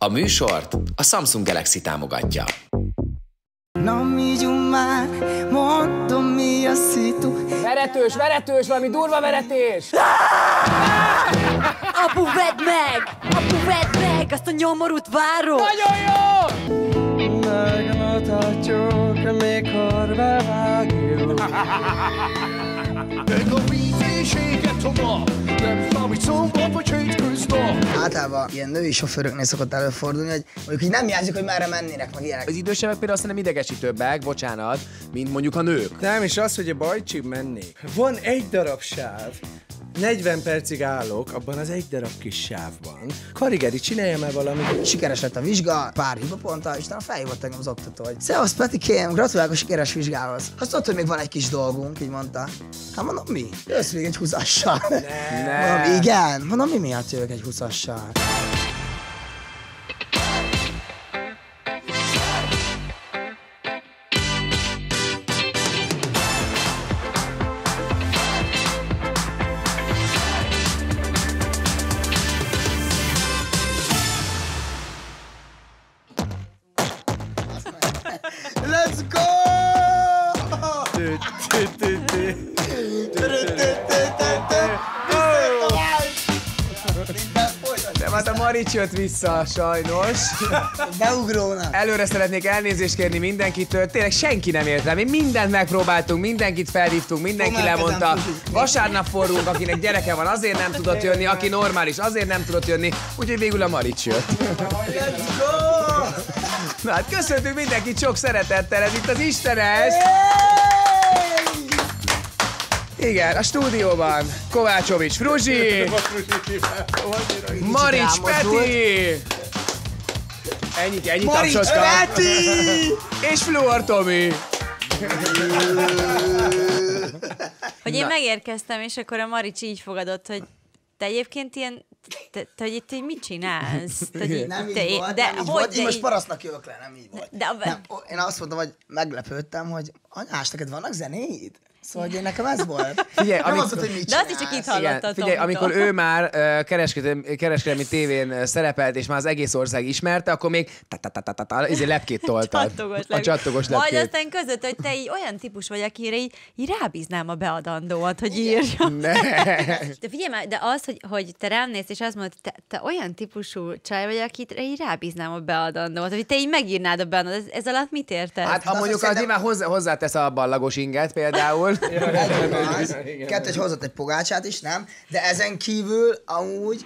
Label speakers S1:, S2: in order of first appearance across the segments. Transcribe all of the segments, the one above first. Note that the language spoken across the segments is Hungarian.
S1: A műsort a Samsung Galaxy támogatja.
S2: Na mi már, mondom mi a szitu
S3: Veretős, veretős, valami durva veretés!
S4: Apu, vedd meg! Apu, vedd meg! Azt a nyomorút várom!
S3: Nagyon jó!
S2: Megláthatjuk, mikor bevágjuk Általában ilyen női sofőröknél szokott előfordulni, hogy mondjuk így nem jelzik, hogy merre mennének, meg ilyenek.
S3: Az idősebbek például nem idegesítőbbek, bocsánat, mint mondjuk a nők.
S5: Nem, és az, hogy a bajcsig mennék. Van egy darab sáv, 40 percig állok abban az egy darab kis sávban. Karigeri, csinálja már valamit.
S2: Sikeres lett a vizsga, pár hibaponttal, és utána felhívott engem az oktató, hogy Szevasz Petikém, gratulálok a sikeres vizsgához. Azt tudod, hogy még van egy kis dolgunk, így mondta. Hát mondom, mi? Jössz még egy húzassal.
S3: Ne.
S2: Mondom, igen. Mondom, mi miatt jövök egy húzassal? Let's go!
S3: Nem, hát a Marics jött vissza, sajnos.
S2: Beugrónak.
S3: Előre szeretnék elnézést kérni mindenkitől, tényleg senki nem ért rá. Mi mindent megpróbáltunk, mindenkit felhívtunk, mindenki lemondta. Vasárnap forrunk, akinek gyereke van, azért nem tudott jönni, aki normális, azért nem tudott jönni, úgyhogy végül a Marics jött.
S2: Let's go!
S3: Na hát köszöntünk mindenkit sok szeretettel, ez itt az Istenes! Igen, a stúdióban Kovácsovics Fruzsi, Marics. Peti, ennyi, ennyi
S2: Marics. Peti!
S3: és Fluor Tomi.
S4: Hogy én megérkeztem, és akkor a Marics így fogadott, hogy te egyébként ilyen, te, te hogy itt így mit csinálsz? Te, így-
S2: Nem így
S4: te,
S2: volt,
S4: de,
S2: nem így
S4: hogy,
S2: volt.
S4: de
S2: Én most
S4: így-
S2: parasztnak jövök le, nem így volt.
S4: De a-
S2: nem, én azt mondtam, hogy meglepődtem, hogy anyás, neked vannak zenéid? Szóval, hogy én nekem ez volt.
S3: Figyelj,
S2: nem
S3: amit-
S2: az hogy mit
S4: De azt is csak itt hallottad
S3: figyelj, amikor ő már uh, kereskedelmi, kereskedelmi tévén uh, szerepelt, és már az egész ország ismerte, akkor még ezért lepkét toltad.
S4: Csattogos
S3: a
S4: lepkét.
S3: csattogos
S4: Majd
S3: lepkét.
S4: aztán között, hogy te így olyan típus vagy, akire így, így rábíznám a beadandóat, hogy írja. De figyelj már, de az, hogy, hogy te rám nézsz, és azt mondod, te, te olyan típusú csaj vagy, akit így rábíznám a beadandót, hogy te így megírnád a beadandót. Ez, ez alatt mit érted?
S3: Hát a mondjuk az
S2: szerintem-
S3: nyilván hozzá, hozzátesz a ballagos inget például.
S2: Az, kettő, hogy hozott egy pogácsát is, nem? De ezen kívül amúgy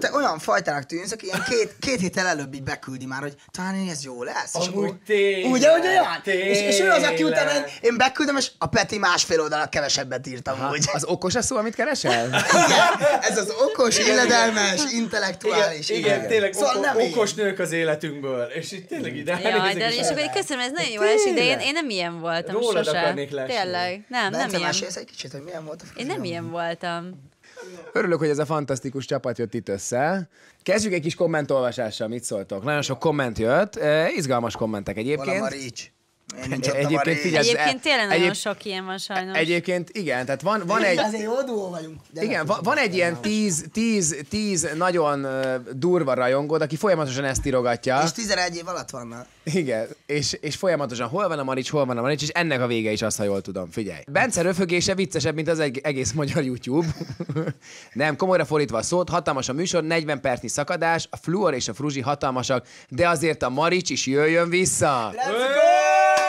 S2: te olyan fajtának tűnsz, aki ilyen két, két héttel előbb így beküldi már, hogy talán én ez jó lesz. és
S5: Amúgy tényleg,
S2: Ugye, hogy olyan? És, és ő az, aki utána én, beküldöm, és a Peti másfél oldalat kevesebbet írtam úgy.
S3: Az okos a szó, amit keresel?
S2: Igen, ez az okos, illedelmes, intellektuális.
S5: Igen, igen, tényleg
S2: Szóval
S5: oko-
S2: nem
S5: okos nők az életünkből, és itt tényleg ide
S4: Jaj, de és akkor köszönöm, ez nagyon jó esik, de én, én nem ilyen voltam
S5: Rólad
S4: sose.
S5: akarnék lesni.
S4: Tényleg, nem, nem
S2: Bence,
S4: ilyen.
S2: mesélsz egy kicsit, hogy milyen volt a
S4: Én nem ilyen voltam.
S3: Örülök, hogy ez a fantasztikus csapat jött itt össze. Kezdjük egy kis kommentolvasással, mit szóltok? Nagyon sok komment jött, eh, izgalmas kommentek egyébként.
S2: Ott a
S3: Egyébként figyelj,
S4: Egyébként tényleg nagyon
S3: egyéb-
S4: sok ilyen van sajnos.
S3: Egyébként igen, tehát van, van egy...
S2: Azért jó duó vagyunk.
S3: Igen, van, van egy ilyen 10, 10, 10 nagyon durva rajongód, aki folyamatosan ezt írogatja.
S2: És 11 év alatt vannak.
S3: Igen, és, és folyamatosan hol van a Marics, hol van a Marics, és ennek a vége is az, ha jól tudom. Figyelj. Bence röfögése viccesebb, mint az egész magyar YouTube. Nem, komolyra fordítva a szót, hatalmas a műsor, 40 percnyi szakadás, a Fluor és a Fruzsi hatalmasak, de azért a Marics is jöjjön vissza.
S2: Let's go!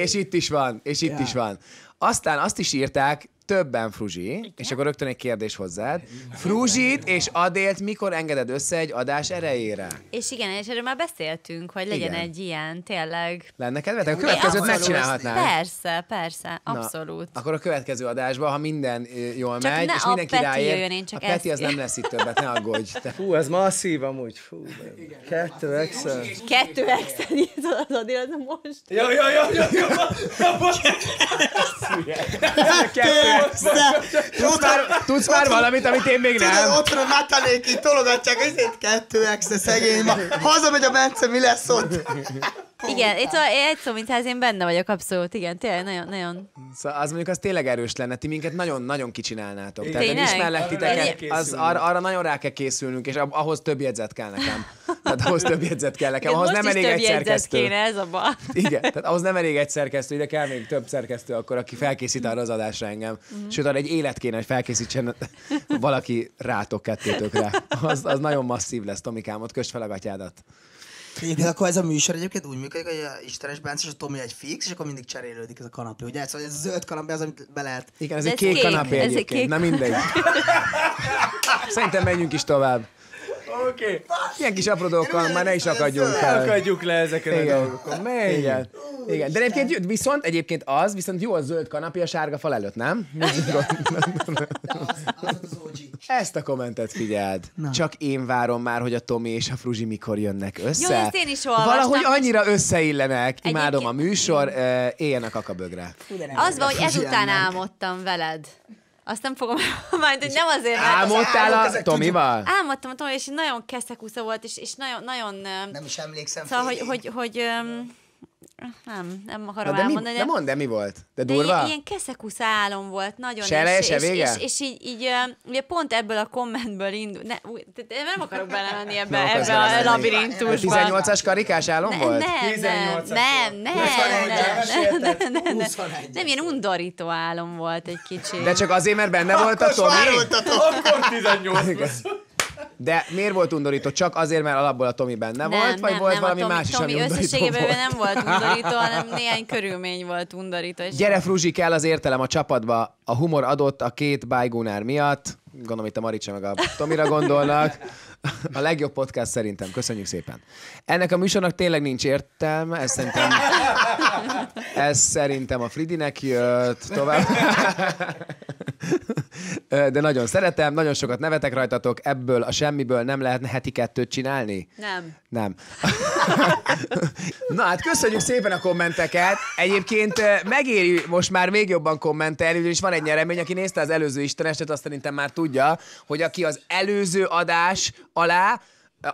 S3: És itt is van, és itt is van. Aztán azt is írták, többen Fruzsi, és akkor rögtön egy kérdés hozzád. Fruzsit és Adélt mikor engeded össze egy adás erejére?
S4: És igen, és erről már beszéltünk, hogy legyen
S3: Igen.
S4: egy ilyen, tényleg.
S3: Lenne kedvetek? A következőt megcsinálhatnánk.
S4: Persze, persze,
S3: Na,
S4: abszolút.
S3: akkor a következő adásban, ha minden jól
S4: Csak
S3: megy,
S4: ne
S3: és
S4: a
S3: mindenki
S4: Peti
S3: ráér,
S4: jöjjön, én csak
S3: a Peti az nem lesz itt többet, ne aggódj. Te.
S5: Fú, ez masszív amúgy, fú. Kettő Excel.
S4: Kettő írtad az Adél, az most.
S5: Ja, ja, ja, ja, ja.
S3: Tudsz már, tudsz már valamit, amit én még
S2: Tudod,
S3: nem?
S2: otthon a Natalék így tologatják, ezért kettő exe szegény ma. Hazamegy a Bence, mi lesz ott?
S4: Igen, itt a, egy szó, mint ház, én benne vagyok abszolút, igen, tényleg nagyon, nagyon.
S3: Szóval az mondjuk az tényleg erős lenne, ti minket nagyon-nagyon kicsinálnátok. Tehát én
S4: Tényleg?
S3: ismerlek
S4: Arra
S3: titeket, az, arra, arra, nagyon rá kell készülnünk, és ahhoz több jegyzet kell nekem. Tehát ahhoz több jegyzet kell nekem,
S4: Igen,
S3: ahhoz nem elég egy szerkesztő.
S4: kéne, ez a bal.
S3: Igen, tehát ahhoz nem elég egy szerkesztő, ide kell még több szerkesztő akkor, aki felkészít arra az adásra engem.
S4: Mhm.
S3: Sőt, arra egy élet kéne, hogy felkészítsen valaki rátok kettőtökre. Az, az nagyon masszív lesz, Tomikám, ott köst fel a gatyádat.
S2: Egyébként akkor ez a műsor egyébként úgy működik, hogy a Istenes Bence és a Tomi egy fix, és akkor mindig cserélődik ez a kanapé. Ugye? Szóval ez a zöld kanapé az, amit be lehet.
S3: Igen, ez
S4: De
S3: egy
S4: ez
S3: kék,
S4: kék,
S3: kanapé
S4: ez egy
S3: egyébként.
S4: kék.
S3: Na mindegy. Szerintem menjünk is tovább.
S5: Oké. Okay.
S3: Ilyen kis apró dolgokkal már ne is akadjunk fel.
S5: Elakadjuk le ezeken a
S3: Igen.
S5: dolgokon. Menj!
S3: Igen. Igen. De egyébként viszont egyébként az, viszont jó a zöld kanapé a sárga fal előtt, nem? Ezt a kommentet figyeld. Na. Csak én várom már, hogy a Tomi és a Fruzsi mikor jönnek össze.
S4: Jó, ezt én is olvastam.
S3: Valahogy annyira összeillenek. Imádom a
S4: Egyébként-
S3: műsor, uh, éljenek a kabögre.
S4: Az van, hogy ezután álmodtam veled. Azt nem fogom majd, hogy nem azért.
S3: Álmodtál
S2: álmok,
S3: a Tomival?
S4: Álmodtam a Tomi, és nagyon keszekusza volt, és, és nagyon, nagyon...
S2: Nem is emlékszem.
S4: Szóval, hogy,
S2: félig.
S4: hogy, hogy nem, nem
S3: Na,
S4: akarom
S3: de, mi,
S4: elmondani,
S3: de mondd, de mi volt? De
S4: de
S3: durva?
S4: ilyen, ilyen keszekusza álom volt, nagyon.
S3: Se eleje,
S4: és,
S3: se
S4: és,
S3: vége?
S4: és, és, így, így öm, ugye pont ebből a kommentből indul, ne, de- de nem akarok belemenni ebbe,
S3: Nem
S4: ebbe a labirintusba.
S3: 18-as karikás álom
S4: Nem,
S3: volt?
S4: nem,
S5: 18-as
S4: nem, nem, nem,
S2: 21-es.
S4: nem, nem, nem, nem,
S2: 21-es.
S4: nem, ilyen undorító álom volt egy kicsit.
S3: De csak azért, mert benne volt a Tomi?
S5: Akkor 18 plusz.
S3: De miért volt undorító? Csak azért, mert alapból a Tomi benne
S4: nem,
S3: volt, vagy
S4: nem,
S3: volt
S4: nem,
S3: valami
S4: Tomi,
S3: más is,
S4: Tomi
S3: ami
S4: összességében
S3: volt?
S4: nem volt undorító, hanem néhány körülmény volt undorító. És
S3: Gyere, Fruzsi, kell az értelem a csapatba. A humor adott a két bájgónár miatt. Gondolom itt a Maricsa meg a Tomira gondolnak. A legjobb podcast szerintem. Köszönjük szépen. Ennek a műsornak tényleg nincs értelme. Ez szerintem, ez szerintem a Fridinek jött. Tovább. De nagyon szeretem, nagyon sokat nevetek rajtatok, ebből a semmiből nem lehetne heti kettőt csinálni?
S4: Nem.
S3: Nem. Na hát köszönjük szépen a kommenteket. Egyébként eh, megéri most már még jobban kommentelni, ugyanis van egy nyeremény, aki nézte az előző Istenestet, azt szerintem már tudja, hogy aki az előző adás alá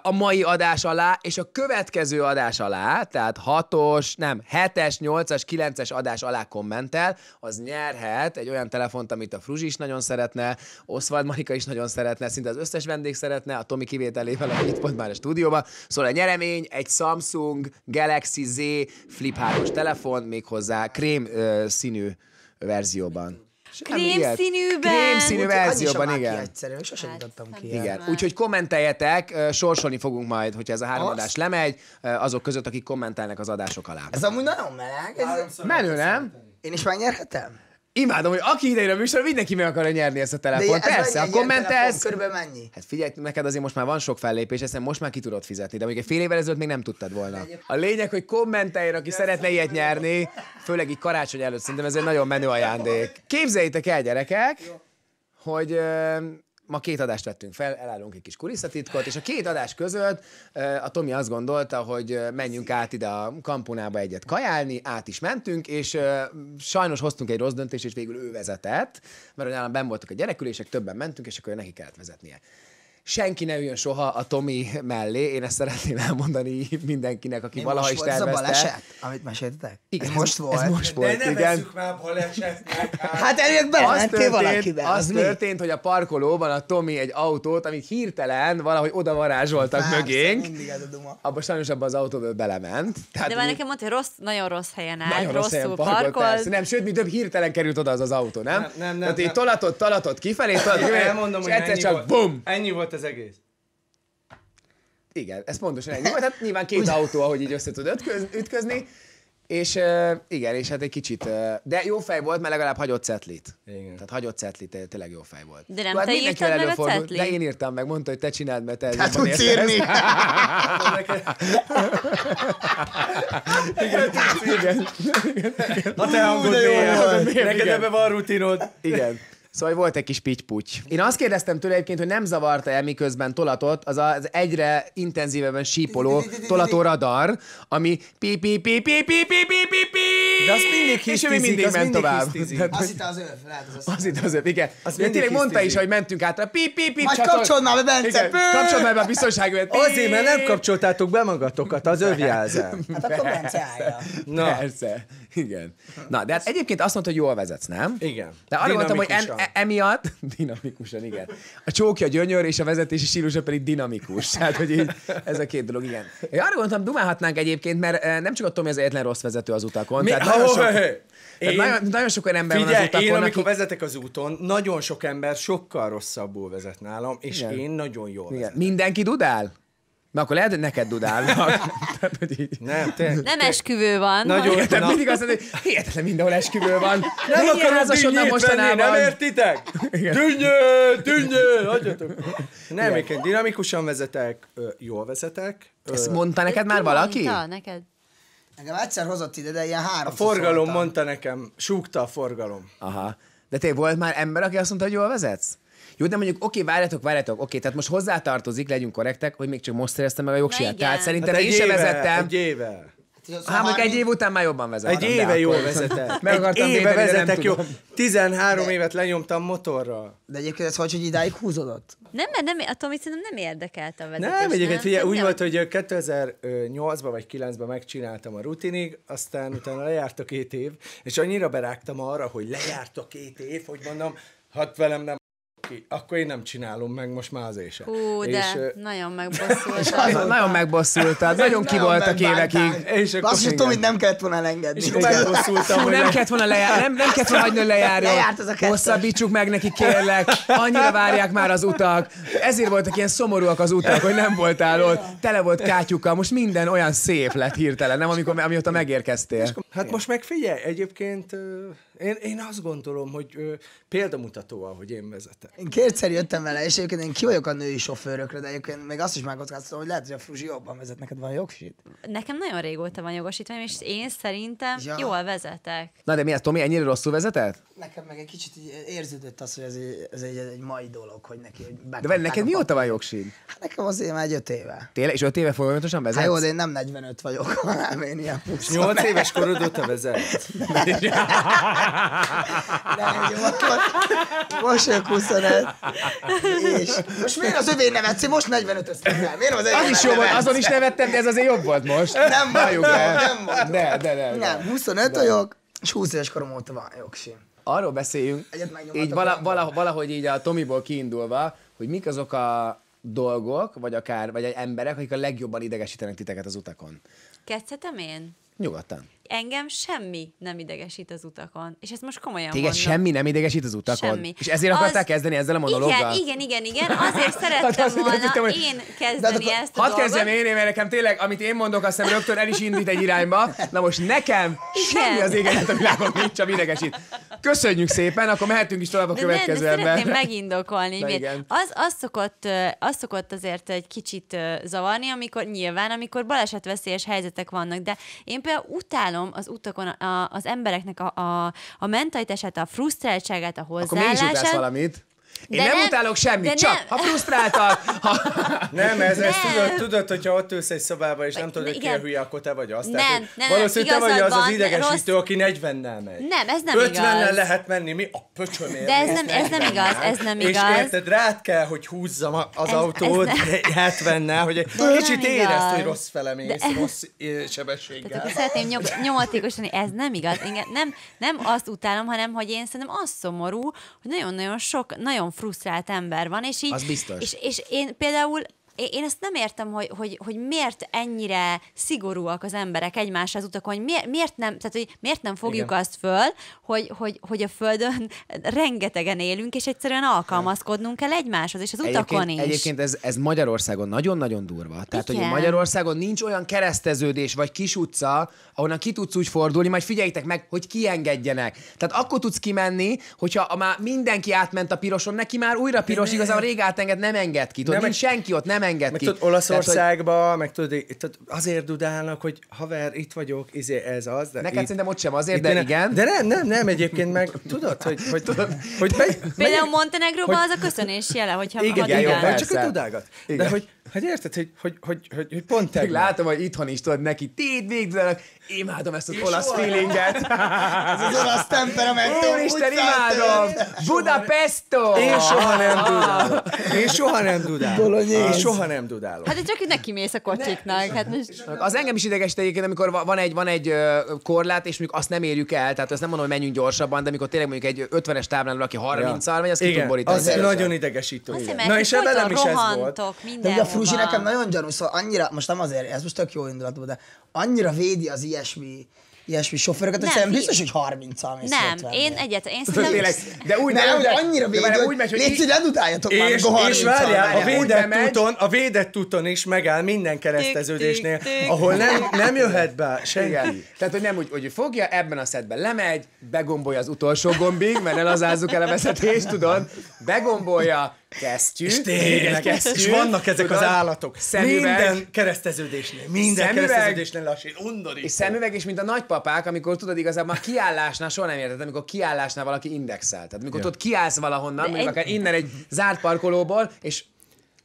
S3: a mai adás alá, és a következő adás alá, tehát 6-os, nem, 7-es, 8-as, 9-es adás alá kommentel, az nyerhet egy olyan telefont, amit a Fruzsi is nagyon szeretne, Oswald Marika is nagyon szeretne, szinte az összes vendég szeretne, a Tomi kivételével, aki itt pont már a stúdióban. Szóval a nyeremény egy Samsung Galaxy Z Flip 3-os telefon, méghozzá krém ö, színű verzióban.
S4: Krém színűben?
S3: Krém színű verzióban, igen.
S2: Egyszerű, és sosem jutottam ki.
S3: Igen, úgyhogy kommenteljetek, sorsolni fogunk majd, hogyha ez a három adás lemegy, azok között, akik kommentelnek az adások alá.
S2: Ez amúgy nagyon meleg. Ez...
S3: Menő, nem?
S2: Én is megnyerhetem?
S3: Imádom, hogy aki idejön a műsor, mindenki meg akarja nyerni ezt a telefont.
S2: ez
S3: Persze, a kommentelsz.
S2: Körülbelül mennyi?
S3: Hát figyelj, neked azért most már van sok fellépés, ezt most már ki tudod fizetni, de még egy fél évvel ezelőtt még nem tudtad volna. A lényeg, hogy kommenteljen, aki szeretne ilyet nyerni, főleg így karácsony előtt, szerintem ez egy nagyon menő ajándék. Képzeljétek el, gyerekek, hogy ma két adást vettünk fel, elállunk egy kis kulisszatitkot, és a két adás között a Tomi azt gondolta, hogy menjünk át ide a kampunába egyet kajálni, át is mentünk, és sajnos hoztunk egy rossz döntést, és végül ő vezetett, mert nálam ben voltak a gyerekülések, többen mentünk, és akkor neki kellett vezetnie. Senki ne üljön soha a Tomi mellé, én ezt szeretném elmondani mindenkinek, aki
S2: Mi
S3: valaha
S2: most
S3: is
S2: volt ez a
S3: tervezte.
S2: baleset, amit meséltetek? ez most volt.
S3: Ez most
S5: De
S3: volt,
S5: ne
S3: igen.
S5: már balesetnek. hát.
S3: Az
S2: belementél
S3: történt,
S2: valakibe.
S3: az
S2: mi?
S3: történt, hogy a parkolóban a Tomi egy autót, amit hirtelen valahogy oda varázsoltak
S2: Persze,
S3: mögénk,
S2: mindig ez a duma.
S3: abban sajnos abban az autóba belement. Tehát
S4: De már
S3: mi-
S4: nekem mondta, hogy rossz, nagyon rossz helyen állt,
S3: nagyon rossz helyen
S4: rosszul
S3: parkolt,
S4: parkolt.
S3: Nem, sőt, mi több hirtelen került oda az az autó, nem?
S5: Nem, nem, nem,
S3: Tehát így
S5: nem.
S3: tolatott, tolatott kifelé, tolatott kifelé,
S5: Elmondom,
S3: és
S5: hogy
S3: egyszer csak
S5: volt.
S3: bum!
S5: Ennyi volt az egész.
S3: Igen, ez pontosan ennyi volt. Hát nyilván két autó, ahogy így össze tud ütköz, ütközni, és igen, és hát egy kicsit, de jó fej volt, mert legalább hagyott cetlit.
S5: Igen.
S3: Tehát hagyott cetlit, té- tényleg jó fej volt.
S4: De nem
S3: Jó, hát
S4: te írtad meg a
S3: előfordul,
S4: cetlit?
S3: De én írtam meg, mondta, hogy te csináld, mert te
S2: Hát tudsz írni.
S3: Igen,
S5: A te hangod
S2: de jó
S5: milyen.
S2: volt.
S5: Neked
S3: Igen.
S5: ebben van rutinod.
S3: igen. Szóval volt egy kis pitty Én azt kérdeztem tőle egyébként, hogy nem zavarta el, miközben tolatott, az az egyre intenzívebben sípoló tolató radar, ami pi pi pi pi pi pi pi pi pi
S5: De azt mindig
S3: És
S5: hisztizik,
S3: mindig
S5: az
S3: ment tovább.
S2: Azt hitte az öv, lehet az
S3: Az itt az öv, igen.
S5: Az mindig
S3: tényleg mondta is, hogy mentünk át, pip, pip, pip,
S2: Majd
S3: csatol-
S2: kapcsold már be, Bence!
S3: Kapcsold már be a biztonságület.
S5: Azért, mert nem kapcsoltátok be magatokat, az övjelzem.
S2: Hát akkor Bence állja.
S5: Na,
S3: Persze, igen. Na, de hát egyébként azt mondta, hogy jól vezetsz, nem?
S5: Igen.
S3: De arra gondoltam, hogy en, e- emiatt, dinamikusan, igen. A csókja gyönyör, és a vezetési stílusa pedig dinamikus. Tehát, hogy így, ez a két dolog, igen. Én arra gondoltam, dumálhatnánk egyébként, mert eh, nem csak a Tomi az egyetlen rossz vezető az utakon.
S5: Mi?
S3: Tehát nagyon, sok, tehát
S5: Én-
S3: nagyon, nagyon sok olyan ember van az
S5: Figyelj,
S3: utakon,
S5: én amikor
S3: akik...
S5: vezetek az úton, nagyon sok ember sokkal rosszabbul vezet nálam, és
S3: Igen.
S5: én nagyon jól
S3: Igen.
S5: vezetek.
S3: Mindenki dudál? Na akkor lehet, hogy neked dudálnak. Tehát, hogy így...
S5: Nem, te,
S4: Nem esküvő van.
S5: Nagyon-
S4: hanem-
S3: Tehát mindig azt mondod, hogy hihetetlen mindenhol esküvő van.
S5: nem
S3: Mennyien
S5: akarok
S3: házasodnak
S5: dinnyét venni, nem
S3: mostanában?
S5: értitek? Dünnyé, dünnyé, hagyjatok. Nem, én dinamikusan vezetek, jól vezetek.
S3: Ezt mondta neked már
S4: Ki
S3: valaki?
S4: Mondta neked?
S2: Nekem egyszer hozott ide, de ilyen három.
S5: A forgalom mondta nekem, súgta a forgalom.
S3: Aha. De te volt már ember, aki azt mondta, hogy jól vezetsz? Jó, de mondjuk, oké, várjatok, várjatok, oké, tehát most hozzátartozik, legyünk korrektek, hogy még csak most szereztem meg a jogsiát.
S4: igen.
S3: Tehát szerintem
S5: Hát
S3: én sem
S5: éve,
S3: vezettem.
S5: Egy éve.
S3: Hát mondjuk egy év után már jobban vezetem.
S5: Egy
S3: de
S5: éve jól
S3: akkor-
S5: vezetek.
S3: Meg
S5: Egy
S3: akartam
S5: éve
S3: védeni, de
S5: vezetek jó.
S3: tudom.
S5: 13 évet lenyomtam motorral.
S2: De egyébként ez hogy, hogy idáig húzódott?
S4: Nem, mert nem, a Tomi szerintem nem érdekelt a vezetés.
S5: Nem, egyébként figyelj, úgy
S4: Nem.
S5: volt, hogy 2008-ban vagy 9-ben megcsináltam a rutinig, aztán utána lejárt a két év, és annyira berágtam arra, hogy lejárt a két év, hogy mondom, hát velem nem ki, akkor én nem csinálom meg most már azért sem.
S4: Hú, de
S5: És,
S4: nagyon megbosszultam.
S3: Nagyon megbosszultad, nagyon ki voltak évekig.
S5: És akkor
S2: Azt, hogy
S5: igen.
S2: Tomit nem kellett volna elengedni.
S5: és akkor megbosszultam, hogy
S3: nem
S5: le-
S3: kellett volna lejár, nem, nem kellett volna hagyni, hogy lejárjon.
S2: Lejárt az a kettes.
S3: Hosszabbítsuk meg neki, kérlek. Annyira várják már az utak. Ezért voltak ilyen szomorúak az utak, hogy nem voltál ott. Tele volt kátyukkal. Most minden olyan szép lett hirtelen, nem amikor, amióta megérkeztél.
S5: Hát most meg figyelj, egyébként én, én azt gondolom, hogy ö, példamutató, ahogy én vezetek.
S2: Én kétszer jöttem vele, és egyébként én ki vagyok a női sofőrökre, de egyébként még azt is megkockáztatom, hogy lehet, hogy a Fruzsi jobban vezet. Neked van jogsit?
S4: Nekem nagyon régóta van jogosítványom, és én szerintem
S2: Ja.
S4: jól vezetek.
S3: Na de mi ez, Tomi, ennyire rosszul vezetett?
S2: Nekem meg egy kicsit így érződött az, hogy ez egy, ez egy, egy mai dolog, hogy neki, hogy
S3: De várj, neked mióta van jogsid?
S2: Hát nekem azért már egy öt éve.
S3: Tényleg? És öt éve folyamatosan
S2: Hát
S3: vezetsz?
S2: jó, de én nem 45 vagyok, hanem én ilyen 20.
S5: 8 éves korod óta vezet.
S2: Nem, jó, most, most vagyok 25. És most miért az övé nevetsz? Most 45 összevel. Miért az
S3: Az is jó volt, azon is nevettem, de ez azért jobb volt most.
S2: Nem
S3: be.
S2: nem volt.
S3: De, de, de. de.
S2: Nem, 25 vagyok, és 20 éves korom óta van jogsim.
S3: Arról beszéljünk, így vala, vala, valahogy így a Tomiból kiindulva, hogy mik azok a dolgok, vagy akár, vagy egy emberek, akik a legjobban idegesítenek titeket az utakon.
S4: Kezdhetem én?
S3: Nyugodtan.
S4: Engem semmi nem idegesít az utakon. És ezt most komolyan
S3: Téged
S4: mondom.
S3: semmi nem idegesít az utakon?
S4: Semmi.
S3: És ezért akartál kezdeni ezzel a monológgal?
S4: Igen, igen, igen, igen. Azért
S3: Hát
S4: szerettem
S3: azt
S4: volna
S3: hittem, hogy-
S4: én
S2: De
S4: kezdeni ezt a
S3: Hadd kezdjem én, mert nekem tényleg, amit én mondok, azt hiszem rögtön el is indít egy irányba. Na most nekem
S4: Igen.
S3: semmi az égen a világon nincs, ami idegesít. Köszönjük szépen, akkor mehetünk is tovább a
S4: De nem, de
S3: következő
S4: szeretném megindokolni.
S3: Na igen.
S4: Az, az, szokott, az szokott azért egy kicsit zavarni, amikor nyilván, amikor balesetveszélyes helyzetek vannak, de én például utálom az utakon a, az embereknek a, a, a mentalitását, a frusztráltságát, a
S3: Akkor mégis
S4: hozzáállását.
S3: valamit. Én
S4: De
S3: nem,
S4: nem-
S3: utálok semmit,
S4: de
S3: csak
S4: nem.
S3: ha frusztráltak, ha...
S5: Nem, ez, ez
S4: Nem.
S5: tudod, tudod, hogyha ott ülsz egy szobába, és nem tudod, hogy ki a hülye, akkor te vagy az.
S4: Nem,
S5: Tehát,
S4: nem,
S5: valószínűleg te vagy az az
S4: van,
S5: idegesítő,
S4: rossz-
S5: aki 40-nel megy.
S4: Nem, ez nem
S5: 50-nel
S4: igaz.
S5: lehet menni, mi a pöcsömért?
S4: De ez nem- ez nem
S5: 40-nel?
S4: igaz, ez nem
S5: És
S4: igaz.
S5: érted, rád kell, hogy húzzam az
S4: Ez-
S5: autót
S4: ez
S5: 70-nel, hogy egy kicsit érezd, hogy rossz fele mész, rossz
S4: Tehát
S5: sebességgel.
S4: akkor szeretném nyom, nyomatékosítani, ez nem igaz. Nem, nem azt utálom, hanem hogy én szerintem az szomorú, hogy nagyon-nagyon sok, nagyon frusztrált ember van, és így...
S3: Az biztos.
S4: És, és én például én ezt nem értem, hogy, hogy, hogy miért ennyire szigorúak az emberek egymásra az utakon, hogy miért, miért nem, tehát, hogy miért nem fogjuk
S5: Igen.
S4: azt föl, hogy, hogy, hogy a Földön rengetegen élünk, és egyszerűen alkalmazkodnunk kell egymáshoz, és az utakon
S3: Egyébként,
S4: is.
S3: egyébként ez, ez Magyarországon nagyon-nagyon durva. Tehát, hogy
S4: Igen.
S3: Magyarországon nincs olyan kereszteződés vagy kis utca, ahonnan ki tudsz úgy fordulni, majd figyeljétek meg, hogy kiengedjenek. Tehát akkor tudsz kimenni, hogyha már mindenki átment a piroson, neki már újra piros, igazából rég átenged, nem enged ki. Tudod,
S5: Nem,
S3: nincs senki ott, nem enged
S5: Meg
S3: ki.
S5: tudod, Olaszországba, meg tudod, tehát azért dudálnak, hogy haver, itt vagyok, izé, ez az. De
S3: Neked
S5: itt-
S3: szerintem ott sem azért, de
S5: ne-
S3: igen.
S5: De nem, nem, nem, egyébként meg tudod, hogy, hogy, hogy be,
S4: Például Montenegróban
S5: hogy-
S4: az a köszönés jele, hogyha
S5: igen,
S4: ha
S5: igen, jó,
S4: dudál.
S5: vagy
S3: persze.
S5: csak a dudágat. De
S3: Igen.
S5: hogy Hát érted, hogy, hogy, hogy, hogy, hogy pont tegnap.
S3: látom, hogy itthon is tudod neki, tét végtelenek, imádom ezt az olasz feelinget.
S2: Ez az olasz temperamentum.
S3: Úristen, imádom! Budapesto!
S5: Én soha nem dudálok. Én soha nem.
S2: Bolognese.
S5: Én soha nem dudálok.
S4: Hát csak neki mész a kocsiknak. Hát most...
S3: Az engem is idegesít egyébként, amikor va- van egy, van egy korlát, és mondjuk azt nem érjük el, tehát azt nem mondom, hogy menjünk gyorsabban, de amikor tényleg mondjuk egy 50-es táblán aki 30-al megy, az ki tud borítani.
S5: az nagyon idegesítő. Na és ebben nem is ez volt.
S2: De Fruzsi nekem nagyon gyanús, szóval annyira, most nem azért, ez most tök jó indulatú, de annyira védi az ilyesmi, ilyesmi sofőröket, hogy
S4: Nem,
S2: szerintem biztos, hogy 30-al mész
S4: Nem,
S2: 70-nél.
S4: én egyet, én szerintem...
S3: Tényleg, de úgy,
S2: Nem,
S3: de, de,
S2: annyira
S3: de várjál,
S2: hogy
S3: úgy megy, hogy
S2: légy, hogy ledutáljatok már,
S5: És,
S2: amikor
S5: és
S2: 30-al
S5: várjál, a védett úton, a védett úton is megáll minden kereszteződésnél, ahol nem, nem jöhet be senki.
S3: Tehát, hogy nem úgy, hogy fogja, ebben a szedben lemegy, begombolja az utolsó gombig, mert elazázzuk el a vezetést, tudod, begombolja, kesztyű,
S5: És tényleg,
S3: kesztyű,
S5: és vannak ezek
S3: tudod,
S5: az állatok.
S3: Szemüveg,
S5: Minden kereszteződésnél, minden
S3: Szemüveg.
S5: kereszteződésnél lassan, undorító.
S3: és szemüveg is, mint a nagypapák, amikor tudod igazából már kiállásnál, soha nem érted, amikor kiállásnál valaki indexel. Tehát amikor tudod, kiállsz valahonnan, mondjuk
S4: egy-
S3: akár innen egy zárt parkolóból, és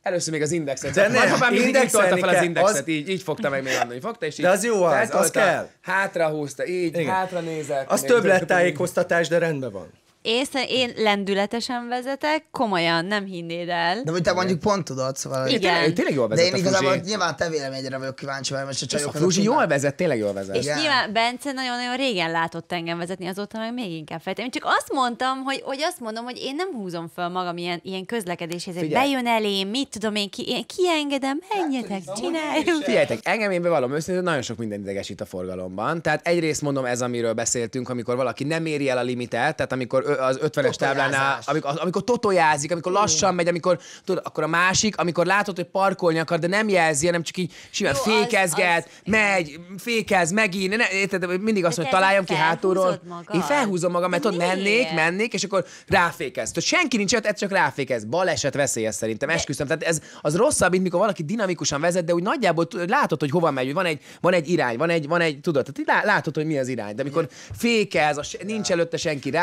S3: először még az indexet.
S5: De
S3: De
S5: ne,
S3: nagypapám mindig így tolta fel az indexet,
S5: az-
S3: így, így fogta meg még annól, így fogta, és így
S5: De az jó az, az kell.
S3: Hátra húzta, így,
S5: Igen.
S3: hátra nézett.
S5: Az több lett tájékoztatás, de rendben van.
S4: Én, szer- én lendületesen vezetek, komolyan, nem hinnéd el.
S2: De hogy te mondjuk pont tudod, szóval...
S3: Ő tényleg, ő tényleg jól
S2: De
S3: vezet
S2: én
S3: a
S2: igazából nyilván te véleményedre vagyok kíváncsi, mert most a
S3: A
S2: csajok
S3: Fruzsi jól vezet, tényleg jól vezet.
S4: És
S2: Igen.
S4: nyilván Bence nagyon-nagyon régen látott engem vezetni, azóta meg még inkább fejtem. Én csak azt mondtam, hogy, hogy azt mondom, hogy én nem húzom föl magam ilyen, ilyen közlekedéshez, hogy bejön elém, mit tudom én, ki, én kiengedem, menjetek, csináljuk.
S3: Figyeljetek, engem én bevallom őszintén, nagyon sok minden idegesít a forgalomban. Tehát egyrészt mondom ez, amiről beszéltünk, amikor valaki nem éri el a limitet, tehát amikor az 50-es táblánál, amikor, amikor totojázik, amikor lassan megy, amikor tudod, akkor a másik, amikor látod, hogy parkolni akar, de nem jelzi, hanem csak így simán
S4: Jó, az-
S3: fékezget,
S4: az-
S3: megy, fékez, megint, ne, érted, hogy mindig azt
S4: te
S3: találjam ki hátulról.
S4: magad?
S3: Én felhúzom magam, mert tudod, mennék, mennék, és akkor ráfékez. Tehát senki nincs ott, ez csak ráfékez. Baleset veszélyes szerintem, esküszöm. Tehát ez az rosszabb, mint mikor valaki dinamikusan vezet, de úgy nagyjából látod, hogy hova megy, hogy van egy, van egy irány, van egy, van egy, tudod, tehát látod, hogy mi az irány. De amikor fékez, a, nincs előtte senki,
S4: Jó,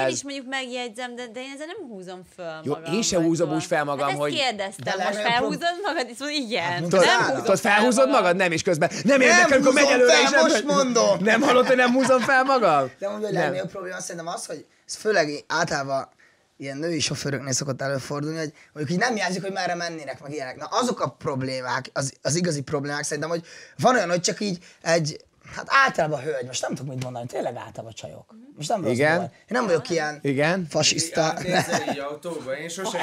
S4: hát ezt én is mondjuk megjegyzem, de, de én ezzel nem húzom föl
S3: Jó,
S4: magam.
S3: én se
S4: vagy
S3: húzom úgy fel magam,
S4: hát
S3: hogy-
S4: ezt kérdeztem,
S2: De
S4: most felhúzod magad? És mondod, igen.
S3: Tudod,
S4: nem húzom
S3: tudod,
S4: fel
S3: felhúzod
S4: magam.
S3: magad? Nem, és közben nem érdekel, amikor megy előre,
S2: fel,
S3: és nem,
S2: most mondom.
S3: Nem hallod, hogy nem húzom fel magam?
S2: De amúgy a
S3: Nem.
S2: legnagyobb probléma szerintem az, hogy ez főleg általában ilyen női sofőröknél szokott előfordulni, hogy mondjuk így nem jelzik, hogy merre mennének, meg ilyenek. Na azok a problémák, az, az igazi problémák szerintem, hogy van olyan, hogy csak így egy, hát általában hölgy, most nem tudok mit mondani, tényleg általában csajok. Most nem rossz
S3: Igen.
S2: Én nem vagyok ilyen
S3: Igen.
S2: fasiszta.
S5: Hát nézzel így autóba, én sose,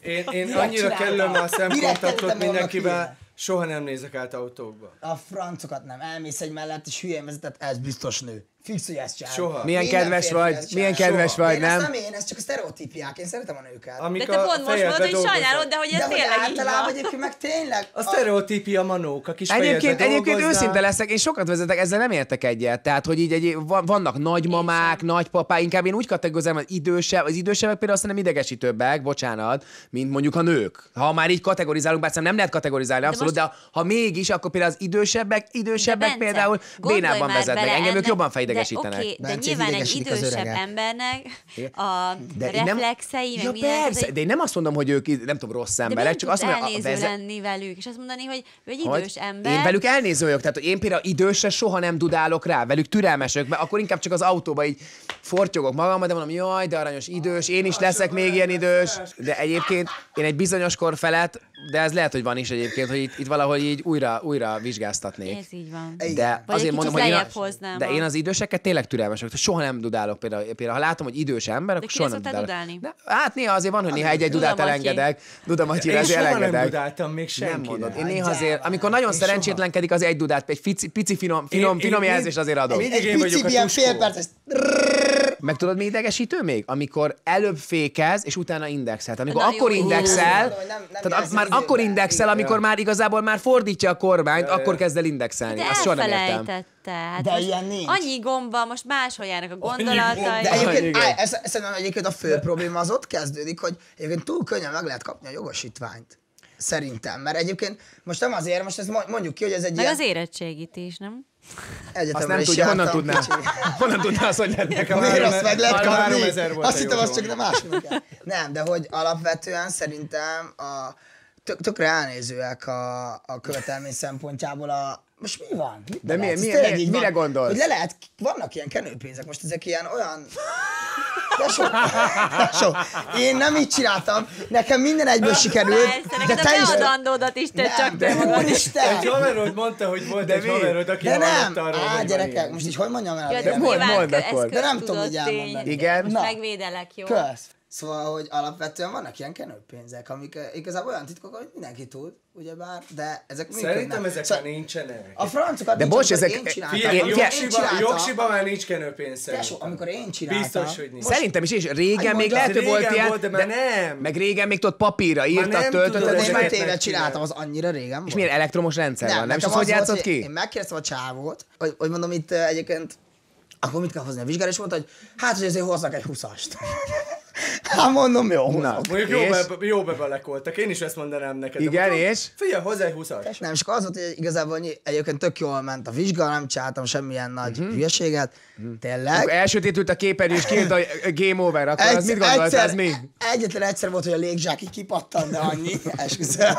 S5: én, én, én annyira kerülöm a szemkontaktot mindenkivel,
S2: ki.
S5: soha nem nézek át autókba.
S2: A francokat nem. Elmész egy mellett, és hülyén vezetett, ez biztos nő. Fix, hogy ezt csinál.
S5: Soha.
S3: Milyen
S2: Minden
S3: kedves vagy, milyen kedves
S2: Soha.
S3: vagy,
S2: én
S3: nem?
S2: Ezt nem én, ez csak a sztereotípiák. Én szeretem a nőket.
S5: Amik
S4: De te
S5: a
S4: pont most mondod, hogy sajnálod, de hogy ez
S2: De hogy
S4: tényleg így
S2: általában egyébként meg tényleg...
S5: A sztereotípia manók, a kis
S3: Egyébként, egyébként őszinte leszek, én sokat vezetek, ezzel nem értek egyet. Tehát, hogy így egy, van- vannak nagymamák, nagypapák, inkább én úgy kategorizálom, az idősebb, az idősebbek például azt nem idegesítőbbek, bocsánat, mint mondjuk a nők. Ha már így kategorizálunk, bár nem lehet kategorizálni abszolút, de,
S4: most-
S3: de ha mégis, akkor például az idősebbek, idősebbek
S4: Bence,
S3: például
S4: már
S3: vezetnek. Engem ők jobban felidegesítenek.
S4: De, oké, de nyilván egy idősebb embernek a
S3: De én nem-
S4: reflexei, meg
S3: ja, persze, de én nem azt mondom, hogy ők nem tudom, rossz
S4: de
S3: emberek, csak azt mondom,
S4: elnéző
S3: vezet...
S4: lenni velük, és azt mondani, hogy ő egy
S3: Hogy?
S4: idős ember.
S3: Én velük elnéző vagyok, tehát hogy én például idősre soha nem dudálok rá, velük türelmesek, mert akkor inkább csak az autóba így fortyogok magam, de mondom, jaj, de aranyos idős, én is leszek még ilyen idős, de egyébként én egy bizonyos kor felett, de ez lehet, hogy van is egyébként, hogy itt, itt valahogy így újra, újra vizsgáztatnék.
S4: Ez így van.
S3: De
S4: Vagy
S3: azért
S4: egy
S3: mondom, hogy én, a, de én az időseket tényleg türelmes vagyok. Soha nem dudálok például. például ha látom, hogy idős ember, akkor soha nem
S4: szoktál
S3: dudálok.
S4: dudálni?
S3: Ne, hát néha azért van, hogy néha egy-egy dudát elengedek. Duda Matyira
S5: Én
S3: azért
S5: soha nem dudáltam még
S3: Nem
S5: senkinek.
S3: mondod. Én néha azért, amikor nagyon
S2: Én
S3: szerencsétlenkedik, az egy dudát, egy pici, pici finom, finom, finom jelzést azért adok.
S2: Egy pici
S5: a
S2: ilyen fél perces...
S3: Meg tudod, mi idegesítő még? Amikor előbb fékez, és utána indexel. Tehát amikor
S4: Na
S3: akkor
S4: jó,
S3: indexel,
S2: hogy nem- nem
S3: tehát már akkor indexel, amikor már igazából már fordítja a kormányt, akkor kezd el indexelni.
S4: De
S3: Azt soha nem értem.
S4: Hát
S2: De ilyen nincs.
S4: Annyi gomba, most máshol járnak a gondolatai.
S2: De egyébként, ez, ez szerintem egyébként a fő probléma az ott kezdődik, hogy egyébként túl könnyen meg lehet kapni a jogosítványt. Szerintem. Mert egyébként most nem azért, most ezt mo- mondjuk ki, hogy ez egy
S4: Meg
S2: ilyen
S4: az érettségit is, nem?
S2: egyetemre
S3: Azt nem
S2: is
S3: tudja, honnan tudná. Honnan tudná azt, hogy
S5: Nekem
S2: Miért
S5: három-
S2: azt meg lehet
S5: három-
S2: kapni?
S5: 3000 volt
S2: Azt hittem, azt csak nem kell. Nem, de hogy alapvetően szerintem a tök, tökre elnézőek a, a követelmény szempontjából a... Most mi van? Mit
S3: De mi- mi- mi- mire
S2: van,
S3: gondolsz?
S2: Hogy le lehet, vannak ilyen kenőpénzek, most ezek ilyen olyan... De sok, de sok. Én nem így csináltam, nekem minden egyből sikerült,
S4: Persze,
S2: de te is...
S4: beadandódat is te
S2: Nem,
S4: csak
S2: de
S4: te magad.
S2: úristen!
S5: Egy haverod mondta, hogy volt
S3: De
S5: egy
S3: mi?
S5: haverod, aki
S2: De nem!
S5: arról,
S2: Á, gyerekek, most így hogy mondjam el?
S4: Ja, nyilván
S3: mondd
S4: kö-
S3: akkor.
S2: De nem tudom így elmondani.
S3: Igen?
S2: Na.
S4: Megvédelek, jó?
S2: Kösz. Szóval, hogy alapvetően vannak ilyen kenőpénzek, amik eh, igazából olyan titkok, hogy mindenki tud, ugyebár, de ezek
S5: Szerintem
S2: működnek.
S5: ezek
S2: Szóval
S5: már nincsenek.
S2: A francokat
S3: De bocs, ezek-
S2: én csináltam.
S5: Figyelj,
S2: amikor én
S5: jogsiba,
S2: csináltam-
S5: jogsiba már nincs kenőpénz szerintem.
S2: amikor én csináltam,
S5: Biztos, hogy nincs.
S3: Szerintem is, és régen
S2: Hát
S3: még lehet, hogy volt ilyen,
S5: volt, de már nem.
S3: meg régen még tudod papírra írtak,
S5: nem
S3: töltötted,
S2: de
S3: és
S2: éve
S5: megcsinálni.
S2: csináltam, az annyira régen volt.
S3: És milyen elektromos rendszer van, nem? És hogy játszott ki?
S2: Én megkérdeztem a csávót, hogy, hogy mondom itt eh, egyébként, akkor mit kell hozni a vizsgára, és mondta, hogy hát, hogy azért hoznak egy huszast. Hát mondom, jó,
S3: Na.
S5: Mondjuk jó,
S3: És?
S5: be, jó bebelekoltak, én is ezt mondanám neked.
S3: Igen,
S5: mondom,
S3: és?
S5: Figyelj, hozzá egy huszas.
S2: Nem, és akkor az volt, hogy igazából egyébként tök jól ment a vizsga, nem csináltam semmilyen nagy
S3: Mhm.
S2: hülyeséget. Tényleg.
S3: Akkor elsötétült a képernyő, és kiírta, hogy game over, akkor az mit gondolsz, ez mi?
S2: Egyetlen egyszer volt, hogy a légzsák így kipattant, de annyi, esküszöm.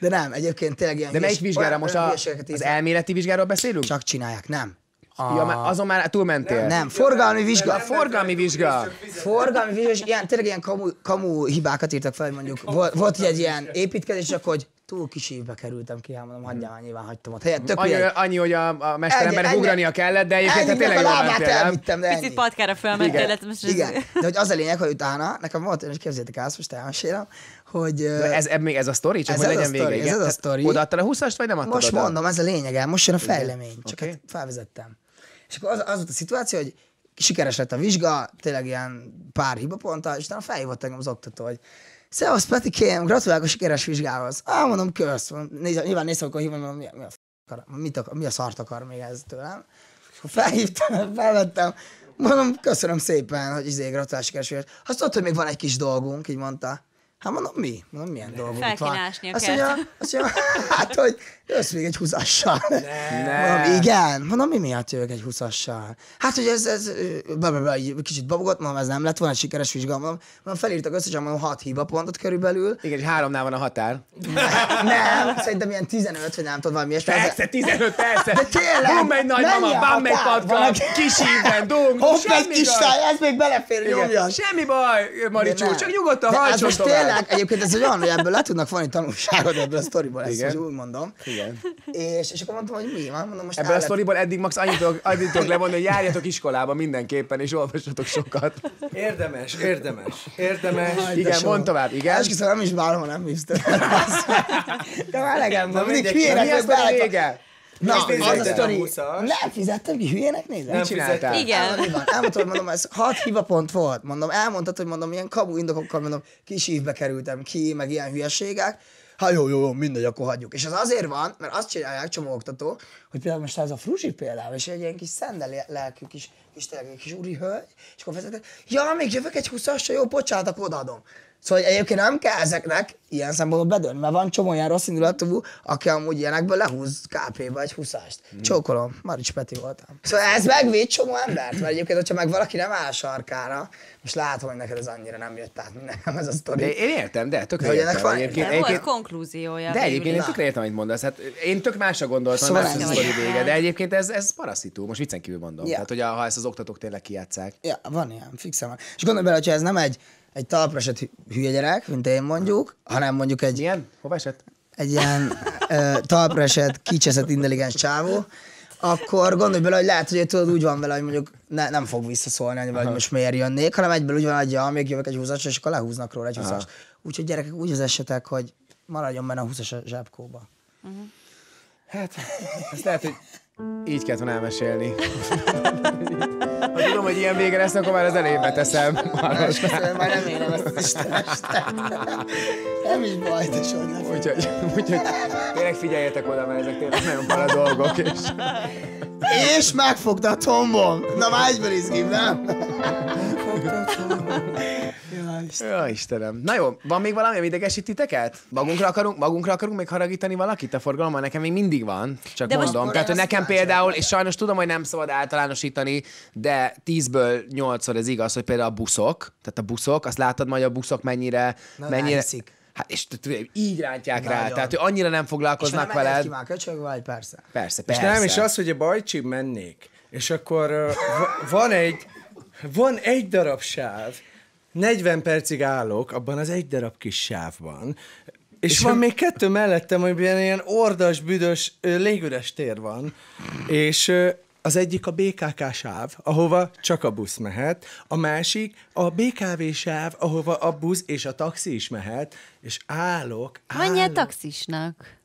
S2: De nem, egyébként tényleg ilyen
S3: De melyik vizsgára? Most a, az elméleti vizsgáról beszélünk?
S2: Csak csinálják, nem. A...
S3: Ja, már azon már túlmentél.
S2: Nem, forgalmi vizsga.
S3: A forgalmi vizsga.
S2: Forgalmi vizsga, és ilyen, tényleg ilyen kamu, kamu hibákat írtak fel, mondjuk volt, volt egy ilyen építkezés, csak hogy túl kis évbe kerültem ki, hát mondom, hagyjál, már, nyilván hagytam ott. Helyett tök
S3: Annyi,
S2: ilyen-
S3: annyi, hogy a, a mesterembernek ugrania kellett, de egyébként
S2: ennyinek
S3: tényleg
S2: a
S3: jól
S2: lábát
S3: mentél, nem?
S2: elvittem, de
S4: Picit patkára felmentél,
S3: Igen.
S4: hát most ez-
S2: Igen, de hogy az a lényeg, hogy utána, nekem volt, és képzeljétek el, most elmesélem, hogy
S3: De Ez, ez, még ez a sztori, csak
S2: Ez
S3: hogy legyen vége.
S2: ez ez a sztori.
S3: Odaadtad a 20-ast, vagy nem adtad
S2: most
S3: oda?
S2: mondom, ez a lényege, most jön a fejlemény, csak
S3: Oké.
S2: hát felvezettem. És akkor az, az volt a szituáció, hogy sikeres lett a vizsga, tényleg ilyen pár hibaponttal, és utána felhívott engem az oktató, hogy Szevasz, Petikém, gratulálok a sikeres vizsgához. Á, mondom, kösz. Nézd, nyilván néztem, akkor hívom, mondom, mi, a- mi, a f- akar, mit akar, mi a szart akar még ez tőlem. És akkor felhívtam, felvettem, mondom, köszönöm szépen, hogy izé, gratulálok sikeres vizsgához. Azt tudod, hogy még van egy kis dolgunk, így mondta. Hát mondom, mi? Mondom, milyen dolgunk van? azt mondja, azt mondja, hát, hogy jössz még egy húszással.
S3: Ne.
S2: Mondom, igen. Mondom, mi miatt jövök egy húszassal? Hát, hogy ez, ez be, egy kicsit babogott, mondom, ez nem lett volna egy sikeres vizsga, mondom, mondom felírtak összesen, mondom, hat hibapontot körülbelül.
S3: Igen, és háromnál van a határ.
S2: Nem, szerintem ilyen 15, vagy nem tudom, valami ilyesmi.
S3: Persze, 15 persze.
S2: De tényleg,
S3: Bum egy nagymama,
S2: mennyi a
S3: bam egy patka,
S2: Valaki-
S3: kis hívben, dong,
S2: Hopp, egy kis táj, ez még belefér, nyomja.
S3: Semmi baj,
S2: nem.
S3: csak nyugodtan hajtson tovább.
S2: tényleg, egyébként ez olyan, hogy ebből le tudnak vonni tanulságot ebből a sztoriból, ezt úgy mondom.
S3: Igen.
S2: És, és akkor mondtam, hogy mi van, mondom, most
S3: Ebből a
S2: el lett-
S3: sztoriból eddig max annyit tudok, annyit tudok levonni, hogy járjatok iskolába mindenképpen, és olvassatok sokat.
S5: Érdemes, érdemes, érdemes.
S3: Igen,
S2: De
S3: mondd tovább, igen.
S2: Esküszöm, nem is ha nem többet. De már elegem van, mindig hülyének
S3: Mi a
S2: vagy
S3: sztori
S2: belek-
S3: vége?
S2: Na, az a
S5: a
S2: sztori.
S5: 20-as?
S2: Nem fizettem ki, hülyének nézem.
S5: Nem
S3: csináltál?
S5: fizettem.
S4: Igen.
S2: Elmondtam, hogy mondom, ez hat hibapont volt. Mondom, elmondtad, hogy mondom, ilyen kamu indokokkal, mondom, kis ívbe kerültem ki, meg ilyen hülyeségek. Hát jó, jó, jó, mindegy, akkor hagyjuk. És az azért van, mert azt csinálják csomó oktató, hogy például most ez a frusi például, és egy ilyen kis szendel lelkű kis, kis, tényleg kis úri hölgy, és akkor vezetek, ja, még jövök egy húszasra, jó, bocsánat, akkor odaadom. Szóval egyébként nem kell ezeknek ilyen szempontból bedőlni, mert van csomó ilyen rossz indulatú, aki amúgy ilyenekből lehúz KP-ba egy húszást. Csókolom, Marics Peti voltam. Szóval ez megvéd csomó embert, mert egyébként, hogyha meg valaki nem áll a sarkára, most látom, hogy neked ez annyira nem jött át, mint nekem ez a sztori.
S3: De én értem, de tökre
S2: ennek
S3: értem.
S2: van-
S3: Egyébként,
S4: De volt
S3: egyébként,
S4: konklúziója.
S3: de egyébként én tökre értem, amit mondasz. Hát én tök másra gondoltam,
S2: Szóval
S3: más
S2: ez
S3: a sztori vége, de egyébként ez, ez parasztitú. Most viccen kívül mondom.
S2: Ja.
S3: Tehát, hogy a, ha ezt az oktatók tényleg kijátszák.
S2: Ja, van ilyen, fixen van. És gondolj bele, hogyha ez nem egy, egy talpra esett hü- hülye gyerek, mint én mondjuk, hanem mondjuk egy,
S3: Milyen? Hova esett?
S2: egy ilyen ö, talpra esett, kicseszett, intelligens csávó, akkor gondolj bele, hogy lehet, hogy tudod, úgy van vele, hogy mondjuk ne, nem fog visszaszólni, hogy hogy most miért jönnék, hanem egyből úgy van, hogy ja, még jövök egy húzásra, és akkor lehúznak róla egy húzást. Úgyhogy gyerekek, úgy vezessetek, hogy maradjon benne a húszas a zsebkóba.
S3: Hát, ezt lehet, hogy így kellett volna elmesélni. ha tudom, hogy ilyen vége lesz, akkor már az elején beteszem. Maros.
S2: Köszönöm, már nem érem ezt Isten Nem is baj, te ne
S3: Úgyhogy, úgyhogy tényleg figyeljetek oda, mert ezek tényleg nagyon para dolgok. És...
S2: És megfogta a tombom. Na már egyből izgim, nem? Jaj, Isten.
S3: Ja, Istenem. Na jó, van még valami, ami idegesít titeket? Magunkra akarunk, magunkra akarunk még haragítani valakit a forgalommal? Nekem még mindig van, csak
S4: De most-
S3: mondom. Tehát, hogy nekem például, és sajnos tudom, hogy nem szabad általánosítani, de tízből nyolcszor ez igaz, hogy például a buszok, tehát a buszok, azt látod majd a buszok mennyire...
S2: Na,
S3: mennyire. Hát és így rántják rá,
S2: Nagyon.
S3: tehát hogy annyira nem
S2: És
S3: foglalkoznak
S2: nem engedsz
S3: veled.
S2: ki már köcsög vagy, persze.
S3: Persze,
S5: És
S3: persze.
S5: nem, és az, hogy a bajcsi mennék, és akkor uh, va- van egy, van egy darab sáv, 40 percig állok abban az egy darab kis sávban, és, és van még kettő mellettem, amiben ilyen ordas, büdös, légüres tér van, és az egyik a BKK sáv, ahova csak a busz mehet, a másik a BKV sáv, ahova a busz és a taxi is mehet, és állok, állok.
S4: taxisnak.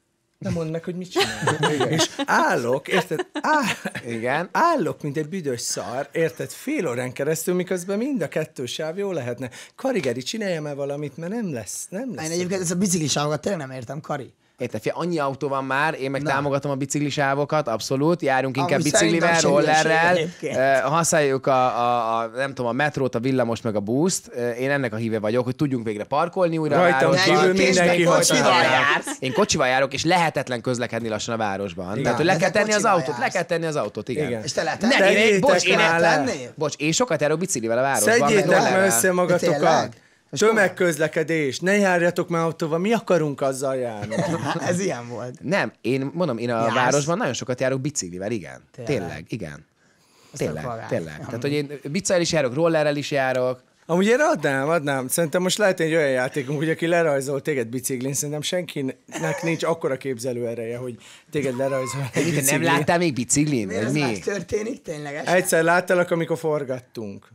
S5: Nem mondd meg, hogy mit csinál. és állok, érted? Áll,
S3: Igen.
S5: Állok, mint egy büdös szar, érted? Fél órán keresztül, miközben mind a kettő sáv jó lehetne. Karigeri, csinálja már valamit, mert nem lesz, nem lesz.
S2: Én egyébként ezt a biciklisávokat tényleg nem értem, Kari.
S3: Érted, fia, annyi autó van már, én meg Na. támogatom a biciklisávokat, abszolút, járunk inkább
S2: Amúgy
S3: biciklivel, rollerrel, eh, használjuk a, a, a, nem tudom, a metrót, a villamos meg a buszt. Eh, Én ennek a híve vagyok, hogy tudjunk végre parkolni újra
S5: Rajtam
S3: a városban.
S5: mindenki
S3: kocsival jársz. Én kocsival járok, és lehetetlen közlekedni lassan a városban. Tehát, hogy le kell
S2: te
S3: tenni az autót, le kell tenni az autót, igen.
S5: Igen.
S2: És te lehet
S3: Nem,
S2: tenni?
S3: én, bocs, én, bocs, én sokat járok biciklivel a városban.
S5: Szedjétek már össze magatokat. Tömegközlekedés, ne járjatok már autóval, mi akarunk azzal járni?
S2: Ez ilyen volt.
S3: Nem, én mondom, én a
S2: Jársz?
S3: városban nagyon sokat járok biciklivel, igen.
S2: Tényleg?
S3: Tényleg, igen.
S2: Azt
S3: Tényleg,
S2: nem
S3: tényleg. Tehát, hogy én biciklivel is járok, rollerrel is járok.
S5: Amúgy én adnám, adnám. Szerintem most lehet egy olyan játékunk, hogy aki lerajzol téged biciklin, szerintem senkinek nincs akkora képzelő ereje, hogy téged lerajzol egy
S3: Te nem
S5: biciklin.
S3: láttál még biciklin? Vagy
S2: ez
S3: mi?
S2: megtörténik tényleg?
S5: Egyszer láttalak, amikor forgattunk.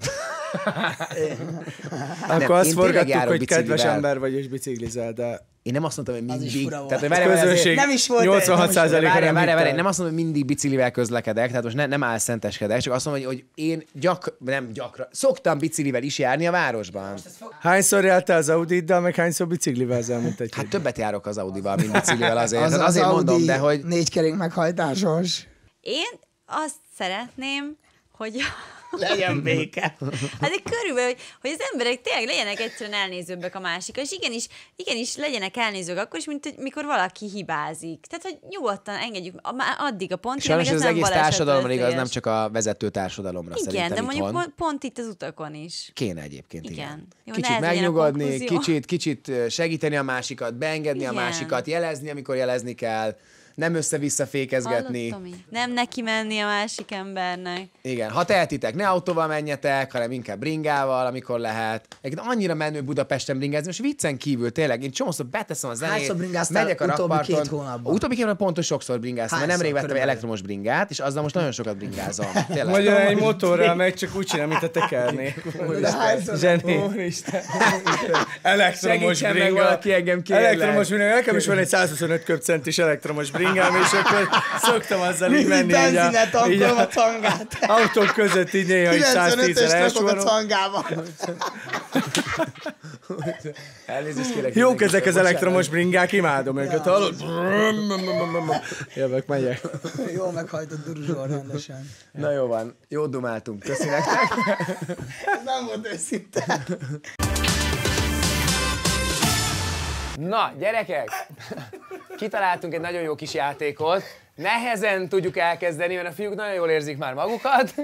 S3: Nem,
S5: Akkor azt forgattuk, hogy kedves
S3: biciklivel.
S5: ember vagy és biciklizel, de
S3: Én nem azt mondtam, hogy mindig. Tehát, hogy várjál,
S5: közönség
S2: Nem is volt-
S5: 86
S2: nem is
S5: százaléka
S3: Várjál,
S5: nem
S3: várjál, várjál,
S5: hitte.
S3: nem azt mondom, hogy mindig biciklivel közlekedek, tehát most ne, nem álszenteskedek, csak azt mondom, hogy, hogy én gyak, nem gyakran, szoktam biciklivel is járni a városban.
S5: Hányszor jártál az Audiddal, meg hányszor biciklivel az elmúlt egy
S3: Hát
S5: hát,
S3: többet járok az Audival, mint biciklivel azért.
S2: Az,
S3: Az,
S2: az
S3: azért
S2: Audi
S3: mondom, de hogy
S2: Négy kerék meghajtásos.
S4: Én azt szeretném, hogy
S2: Legyen béke.
S4: Hát de körülbelül, hogy, hogy az emberek tényleg legyenek egyszerűen elnézőbbek a másikra, és igenis, igenis legyenek elnézők akkor is, mint hogy mikor valaki hibázik. Tehát, hogy nyugodtan engedjük, a- addig a pontig,
S3: sajnos
S4: amíg
S3: az
S4: ez nem
S3: egész társadalomra igaz, nem csak a vezető társadalomra
S4: Igen,
S3: szerintem
S4: de mondjuk
S3: itthon.
S4: pont, itt az utakon is.
S3: Kéne egyébként, igen.
S4: Igen. Jó,
S3: kicsit
S4: a
S3: megnyugodni, kicsit, kicsit segíteni a másikat, beengedni a
S4: Igen.
S3: másikat, jelezni, amikor jelezni kell, nem össze-vissza fékezgetni.
S4: Nem neki menni a másik embernek.
S3: Igen, ha tehetitek, ne autóval menjetek, hanem inkább bringával, amikor lehet. Egyébként annyira menő Budapesten bringázni, most viccen kívül tényleg, én csomószor beteszem a zenét,
S2: Hányszor bringáztál
S3: megyek a
S2: utóbbi
S3: rakparton.
S2: két hónapban?
S3: A utóbbi két hónapban pontos sokszor bringáztam, mert nemrég vettem egy elektromos bringát, és azzal most nagyon sokat bringázom. Tényleg.
S5: Vagy olyan egy motorral megy, csak úgy csinál, mint a tekerné.
S2: De hányszor
S5: Zseni. Elektromos bringa.
S3: valaki engem, kérlek.
S5: Elektromos bringa. Nekem is van egy 125 köbcentis elektromos bringám, és akkor szoktam azzal így menni. így a-
S2: Benzinet
S5: így a
S2: a cangát.
S5: autók között így néha így 110
S2: 95-ös
S5: es
S2: rakok a cangába.
S3: Elnézést kérek.
S5: Jók ezek az elektromos bringák, imádom őket. Hallod? Jövök, megyek.
S2: Jól meghajtott duruzsor rendesen.
S3: Na jó van, jó dumáltunk. Köszi nektek.
S2: Nem volt őszinte.
S3: Na, gyerekek! Kitaláltunk egy nagyon jó kis játékot. Nehezen tudjuk elkezdeni, mert a fiúk nagyon jól érzik már magukat,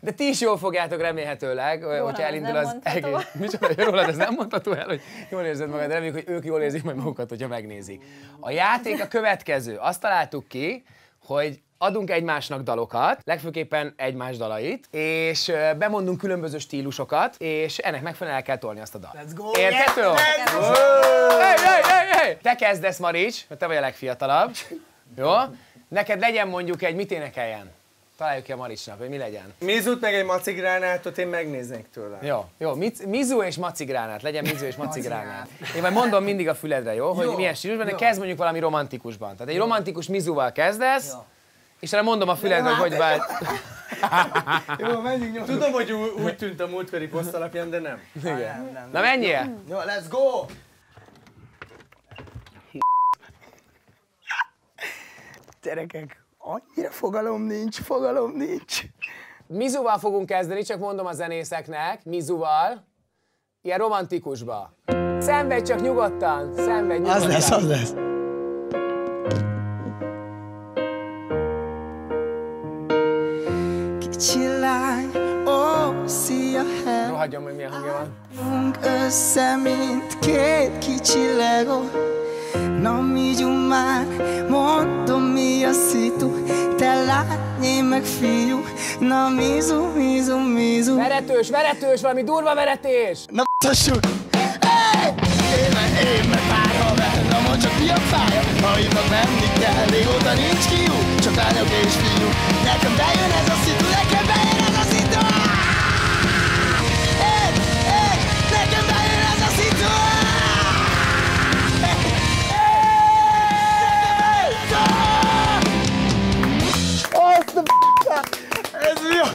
S3: de ti is jól fogjátok remélhetőleg, hogyha
S4: ez
S3: elindul az egész. Micsoda, rólad ez nem mondható el, hogy jól érzed magad, reméljük, hogy ők jól érzik majd magukat, hogyha megnézik. A játék a következő. Azt találtuk ki, hogy adunk egymásnak dalokat, legfőképpen egymás dalait, és bemondunk különböző stílusokat, és ennek megfelelően el kell tolni azt a dalt.
S2: Let's go!
S3: Érthető?
S2: Let's go!
S3: Hey, hey, hey, hey! Te kezdesz, Marics, mert te vagy a legfiatalabb. Jó? Neked legyen mondjuk egy, mit énekeljen? Találjuk ki a Maricsnak, hogy mi legyen.
S5: Mizut meg egy macigránátot én megnéznék tőle.
S3: Jó, jó. Miz- Mizu és macigránát, legyen Mizu és macigránát. Én majd mondom mindig a füledre, jó? Hogy
S2: Jó,
S3: milyen stílusban, de
S2: jó.
S3: kezd mondjuk valami romantikusban. Tehát egy romantikus Mizuval kezdesz, és erre mondom a füledre, hogy hogy vált.
S5: Jó, menjünk nyomjuk. Tudom, hogy úgy tűnt a múltkori poszt alapján, de nem.
S3: Na menjél!
S2: Jó, let's go! Gyerekek, annyira fogalom nincs, fogalom nincs.
S3: Mizuval fogunk kezdeni, csak mondom a zenészeknek, Mizuval, ilyen romantikusba. Szenvedj csak nyugodtan, szenvedj nyugodtan.
S2: Az lesz, az lesz.
S6: Kicsi lány, ó, szia, hello
S3: hogy milyen hangja van.
S2: Össze, mint két kicsi Lego Na migyum már, mondom mi a szitu Te én meg fiú Na mizu, mizu, mizu
S3: Veretős, veretős, valami durva veretés!
S2: Na b***assuk! Hey! Meg, én meg pár mondd csak mi a fája Ha hívnak menni kell Régóta nincs kiú Csak lányok és fiú Nekem bejön ez a szitu Nekem bejön ez a szitu! Hey! Nekem bejön ez a szitu Azt a! Ez mi a...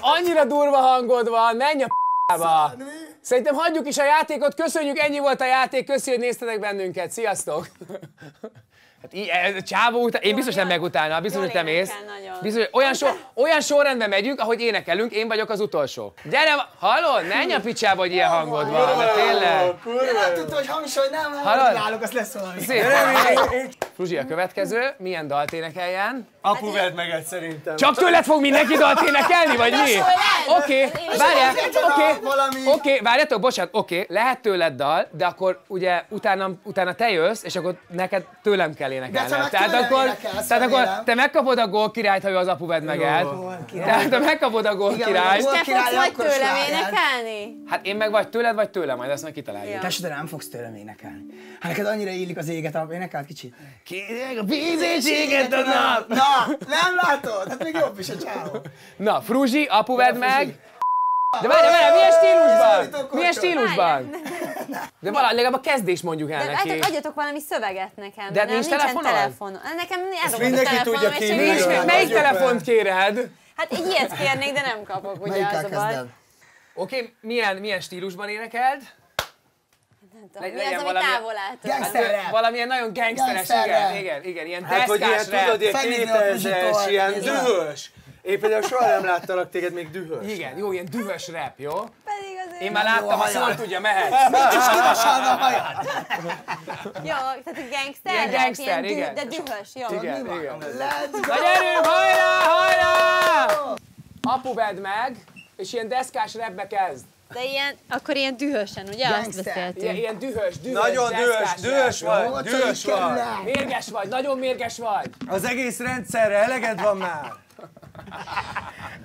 S3: Annyira durva hangod van, menj a p***ba! Szerintem hagyjuk is a játékot, köszönjük, ennyi volt a játék, köszi, hogy néztetek bennünket, sziasztok! Hát ez, csávó után, én biztos nem megutálna, biztos, hogy te mész. Biztos, olyan, sor, olyan sorrendben megyünk, ahogy énekelünk, én vagyok az utolsó. Gyere, hallod? Menj a picsába, hogy ilyen hangod van, de tényleg.
S2: Én nem tudtam, hogy hangsúly nem,
S3: Hallod?
S2: Náluk, az lesz valami.
S3: Szép. Fruzsi, a következő, milyen dalt énekeljen?
S5: Apu vedd meg egy szerintem.
S3: Csak tőled fog mindenki dalt énekelni, vagy mi? Oké, várjál, oké,
S2: valami-
S3: oké, várjatok, bocsánat, oké, lehet tőled dal, de akkor ugye utána, utána te jössz, és akkor neked tőlem kell
S2: De
S3: énekelni.
S2: meg
S3: Tehát akkor,
S2: énekelsz,
S3: tehát akkor te megkapod a gól királyt, ha ő az apu vedd meg el. Tehát te megkapod a gól királyt.
S2: a
S4: Te fogsz majd tőlem énekelni?
S3: Hát én meg vagy tőled, vagy tőlem, majd ezt meg kitaláljuk.
S2: Tesó, de nem fogsz tőlem énekelni. Hát neked annyira illik az éget, alap énekelt kicsit.
S3: Kérjek a vízéséget a nap!
S2: Na, nem látod? Hát még jobb is a csávó.
S3: Na, Fruzsi, apu vedd meg! De várj, várj, milyen stílusban? Milyen stílusban? De valahogy legalább a kezdést mondjuk el
S4: De
S3: neki.
S4: hát adjatok valami szöveget nekem.
S3: De
S4: nem,
S3: nincs
S4: nincsen
S3: telefonod?
S4: telefonon. Nekem eldobott a
S5: mindenki
S4: telefonom,
S5: tudja
S4: és
S5: ki, van.
S3: Melyik telefont kéred?
S4: Hát egy ilyet kérnék, de nem kapok, ugye
S2: Melyikkel
S4: az a baj.
S3: Oké, milyen, milyen stílusban énekeld?
S4: Nem tudom, Mi az, ami
S3: valami-
S4: távol állt?
S2: Rap.
S3: Valamilyen nagyon gangsteres,
S2: Gangster
S3: igen,
S2: rap.
S3: igen, igen, ilyen
S5: Hát, hogy ilyen,
S3: deszkás
S5: tudod,
S3: rap.
S5: ilyen
S2: Felnézni a
S5: 2000-es,
S2: Fuzsitól.
S5: ilyen dühös. Én például soha nem láttalak téged még dühös.
S3: Igen, jó, ilyen dühös rap, jó?
S4: Pedig azért...
S3: Én már láttam, ha szól tudja, mehet.
S4: Jó, tehát egy gangster,
S3: Ilyen
S4: rap,
S3: gangster,
S4: dü-
S3: igen.
S4: De dühös, jó.
S3: Igen, igen.
S2: Let's go!
S3: Na gyerünk, hajrá, hajrá! Apu vedd meg, és ilyen deszkás rapbe kezd.
S4: De ilyen, akkor ilyen dühösen, ugye? Azt
S2: Gangster.
S4: beszéltünk.
S3: Ilyen, ilyen dühös, dühös,
S5: Nagyon dühös, dühös
S3: jó?
S5: vagy, dühös vagy.
S3: Mérges vagy, nagyon mérges vagy.
S5: Az egész rendszerre eleged van már.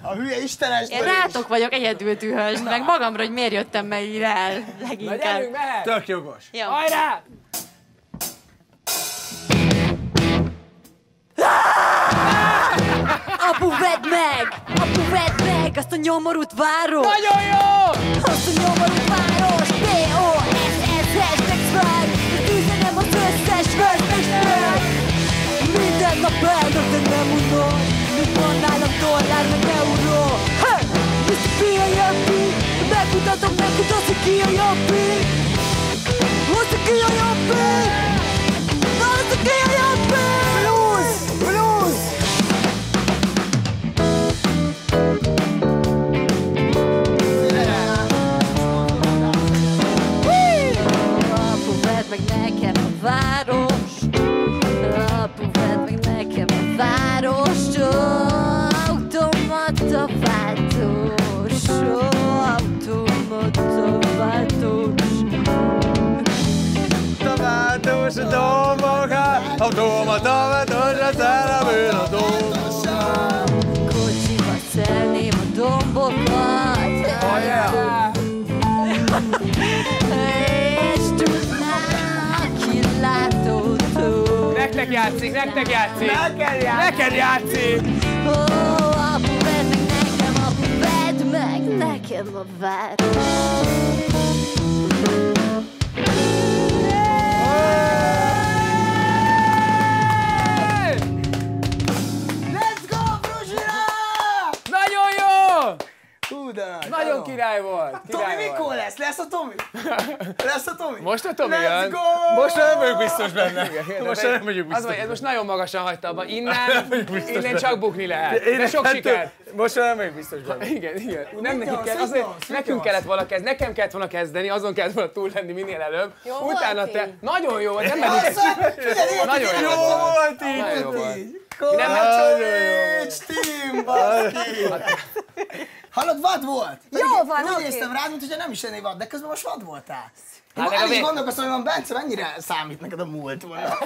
S2: A hülye istenes
S4: Én rátok vagyok egyedül dühös, meg magamra, hogy miért jöttem meg ide el
S3: Na
S4: leginkább.
S3: gyerünk, mehet!
S5: Tök jogos.
S4: Jó.
S3: Hajrá!
S4: Apu, vedd meg! Apu, vedd meg! Azt a nyomorút város!
S3: Nagyon jó!
S4: Azt a nyomorút város! B-O-S-S hashtag swag! Üzenem az összes vesztesnek! Minden nap eldönt, de nem unod dollár, meg euró Hey! Mr. P a jobbik Megmutatom neked azt, ki a jobbik Azt, ki a jobbik
S3: Nektek játszik! Neked játszik! Neked játszik!
S4: Ó, apu, vedd meg nekem, apu, vedd meg nekem a város
S2: Lesz a Tomi?
S3: Most a Tomi
S2: Let's
S3: jön.
S2: go!
S5: Most nem vagyok biztos benne.
S3: Igen,
S5: Most nem vagyok
S3: Az
S5: biztos
S3: vagy, ez most nagyon magasan hagyta abba. Innen, innen
S5: benne.
S3: csak bukni lehet.
S5: Én
S3: De sok
S5: ettől-
S3: sikert.
S5: Most nem vagyok biztos benne.
S3: Igen, igen. Nem nekik kell, azért, nekünk kellett volna kezdeni, nekem kellett volna kezdeni, azon kellett volna túl lenni minél előbb.
S4: Jó
S3: Utána te, nagyon jó, volt, nem
S2: figyelj,
S3: nagyon jó
S5: Jó
S3: volt.
S5: így.
S3: Nagyon jó volt. Nem-
S2: team, baszki! Hallod, vad volt? Pedig
S6: Jó van,
S2: Úgy
S6: oké.
S2: néztem rád, mint hogyha nem is lennél vad, de közben most vad voltál.
S3: Hát
S2: hát el is gondolkoztam, hogy van Bence, mennyire számít neked a múlt volna.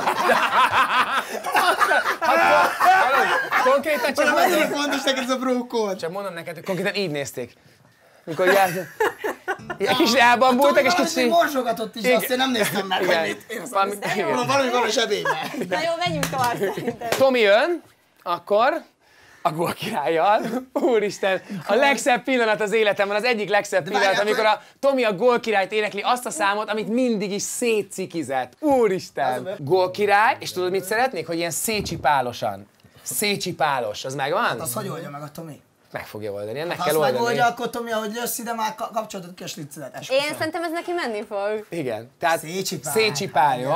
S3: Konkrétan csak
S2: Vagy mennyire
S3: mondom,
S2: fontos neked ez a brókód.
S3: csak mondom neked, hogy konkrétan így nézték. Mikor jár... Egy kis elbambultak, és
S2: kicsit... morzsogatott is, de azt én nem néztem meg, hogy
S3: Igen.
S2: mit.
S3: Valami
S2: valami van a zsebében.
S6: Na jó, menjünk tovább szerintem.
S3: Tomi jön, akkor a gól királlyal. Úristen, a legszebb pillanat az életemben, az egyik legszebb pillanat, amikor a Tomi a gól királyt énekli azt a számot, amit mindig is szétcikizett. Úristen! Gól király, és tudod mit szeretnék? Hogy ilyen szécsipálosan. Szécsipálos, az megvan?
S2: Az hogy oldja meg a Tomi?
S3: Meg fogja oldani, ennek
S2: Ha
S3: kell oldani.
S2: megoldja, akkor Tomi, ahogy jössz ide, már ka- kapcsoltad ki a sliccedet.
S6: Én szerintem ez neki menni fog.
S3: Igen, tehát
S2: Szécsipál.
S3: szécsipál, jó?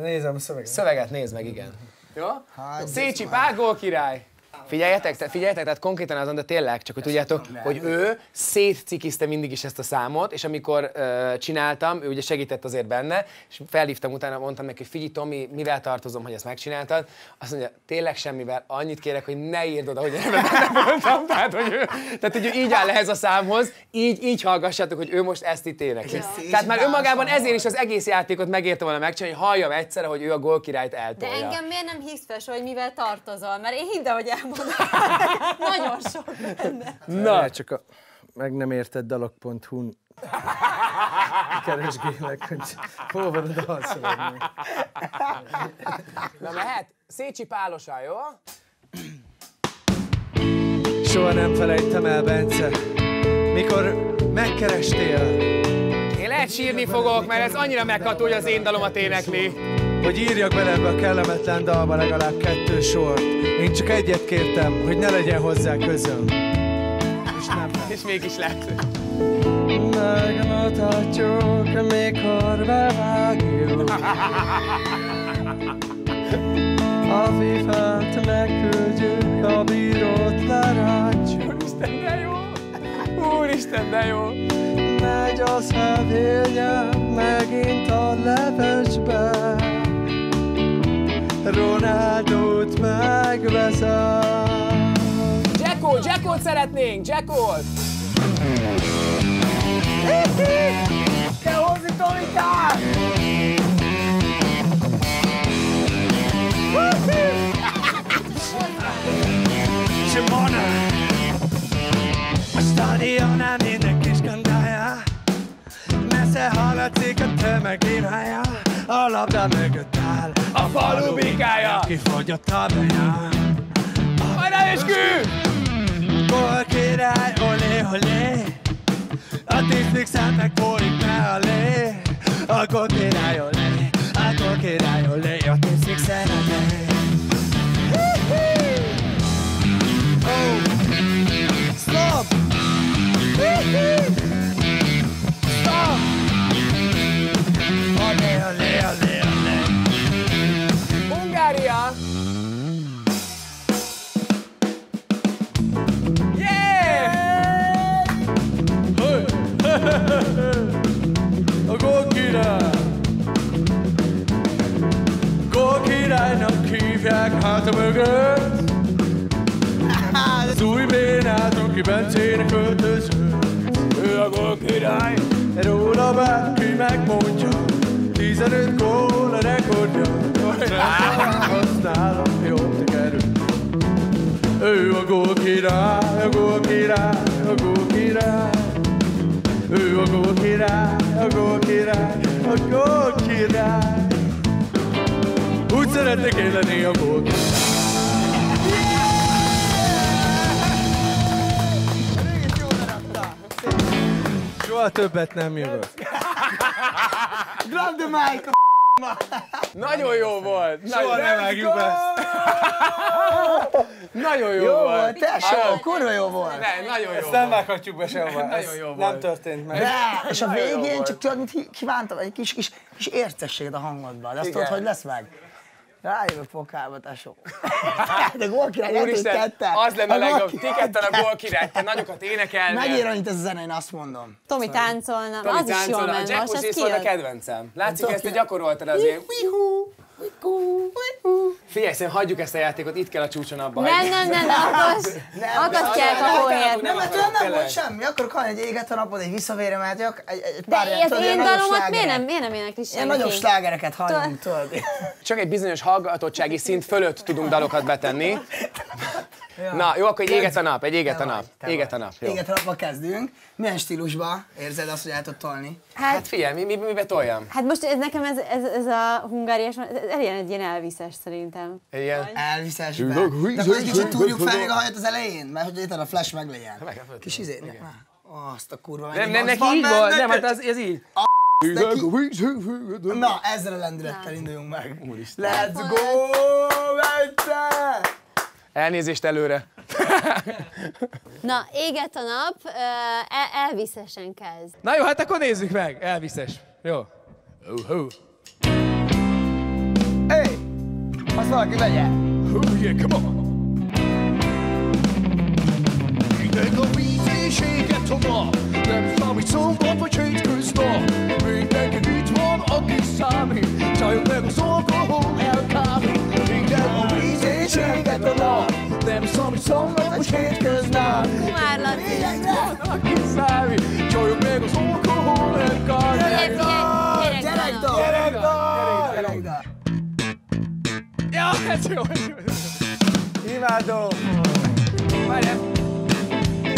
S5: Nézem a szöveget.
S3: Szöveget nézd meg, igen. Jó?
S2: Hagyjuk
S3: Szécsipál, gól király. Figyeljetek, te, figyeljetek, tehát konkrétan azon, de tényleg, csak hogy tudjátok, hogy ő szétcikizte mindig is ezt a számot, és amikor ö, csináltam, ő ugye segített azért benne, és felhívtam utána, mondtam neki, hogy figyelj Tomi, mivel tartozom, hogy ezt megcsináltad? Azt mondja, tényleg semmivel, annyit kérek, hogy ne írd oda, hogy benne voltam. Tehát, hogy ő, tehát, hogy ő így áll ehhez a számhoz, így, így hallgassátok, hogy ő most ezt itt énekli. Tehát már önmagában ezért is az egész játékot megérte volna megcsinálni, hogy halljam egyszerre, hogy ő a gólkirályt
S6: De
S3: eltolja.
S6: engem miért nem hívsz fel, hogy mivel tartozol? Mert én hidd hogy elmondom. Nagyon sok benne.
S5: Na, csak a meg nem érted dalok.hu-n keresgélek, hogy hol van a dalszöveg.
S3: Na mehet? Szécsipálosan, jó?
S5: Soha nem felejtem el, Bence, mikor megkerestél,
S3: Én lehet sírni fogok, mert ez annyira megható, hogy az én dalomat énekli.
S5: Hogy írjak bele ebbe a kellemetlen dalba legalább kettő sort. Én csak egyet kértem, hogy ne legyen hozzá közöm. És nem lett.
S3: És mégis lett.
S5: Megmutatjuk, mikor bevágjuk. A fifát megküldjük, a bírót lerántjuk.
S3: Úristen, de jó! Úristen, de jó!
S5: Megy a szevélye megint a levesbe. Ronaldot megveszem.
S3: Jacko, Jackot szeretnénk! Jackot!
S2: Kell hozni Tomikát!
S5: Simona A stadion nem mindenki skandálja Messze hallatszik a tömeg iránya A labda mögött áll
S3: A falu bikája!
S5: Kifogyott a beja
S3: Majd eskü!
S5: Gól király, olé, olé. A Netflixen meg folyik mellé. A gól király, olé. A gól király, olé A Netflixen olé Oh Stop! Stop
S3: Hungária! Yeah!
S5: A gól király. Gól királynak hívják hát a mögött. Az új bénát, aki Bencének öltözött Ő a gól király. Róla bárki megmondja 15 gól a rekordja Használom, jó te kerül Ő a gól király, a gól király, a gól király ő a gól király, a gól király, a gól király. Úgy szeretnék én lenni a gól király. Soha többet nem jövök.
S2: Grab the mic!
S3: Nagyon jó volt!
S5: Soha
S3: Nagyon-
S5: nem vágjuk be ezt.
S3: Nagyon jó,
S2: Jó
S3: volt!
S2: volt, tesó, kurva jó volt.
S3: Ne, nagyon jó
S5: Ezt
S3: volt.
S5: nem vághatjuk be sehova. Ez
S3: Nagyon jó
S5: nem
S3: volt.
S5: történt meg.
S2: De, és a végén csak tudod, hi- kívántam, egy kis, kis, kis ércességet a hangodban. De azt tudod, hogy lesz meg? Rájövök pokába, tesó. De gól király, lehet, hogy ketten.
S3: az lenne a legjobb. Ti ketten a
S2: ketten.
S3: gól király, te nagyokat énekelnél.
S2: Megér annyit ez a zene, én azt mondom.
S6: Tomi táncolna,
S3: Tomi
S6: az is jól
S3: táncolna, a
S6: ment
S3: Jack Pussy volt a kedvencem. Látszik,
S2: Tudod
S3: ezt te gyakoroltad azért.
S1: Figyelj, szerintem hagyjuk ezt a játékot, itt kell a csúcson abba
S4: Nem,
S1: hagyni.
S4: nem, nem, nem, akkor akasztják a hóért.
S2: Nem, mert olyan nem
S1: tényleg.
S2: volt semmi. Akkor van egy éget a napod, egy visszavéremeltjak, egy, egy
S4: De
S2: pár ilyen, tudod,
S4: én dalomat miért
S2: slágerek.
S4: nem, miért nem énekli
S2: Ilyen
S4: senki?
S2: nagyobb slágereket hallunk, tudod.
S1: Csak egy bizonyos hallgatottsági szint fölött tudunk dalokat betenni. Na, jó, akkor egy éget a nap, egy éget a nap.
S2: vagy,
S1: Éget a
S2: vagy.
S1: nap, jó.
S2: Éget a napba kezdünk. Milyen stílusba érzed azt, hogy el tudod tolni?
S1: Hát figyelj, mi, mi, mibe toljam?
S4: Hát most ez nekem ez, ez, ez a hungáriás, ez egy ilyen elviszes szerintem.
S1: Egy ilyen...
S2: Elviszes. De akkor egy kicsit túrjuk fel még a hajat az elején, mert hogy itt a flash meg legyen. Kis izé. Azt a kurva.
S1: Nem, nem, neki így volt, nem, hát az, ez így.
S2: Na, ezzel a lendülettel induljunk meg. Let's go, Bence!
S1: Elnézést előre.
S4: Na, éget a nap, el, elviszesen kezd.
S1: Na jó, hát akkor nézzük meg. Elviszes. Jó. Oh.
S2: Hey! Azt valaki vegye!
S1: Oh, yeah, come on.
S3: Minden a vízéséget a nap Nem számít szombat vagy hétköznap
S1: jó. jó.
S5: Imádom!
S1: Várjál.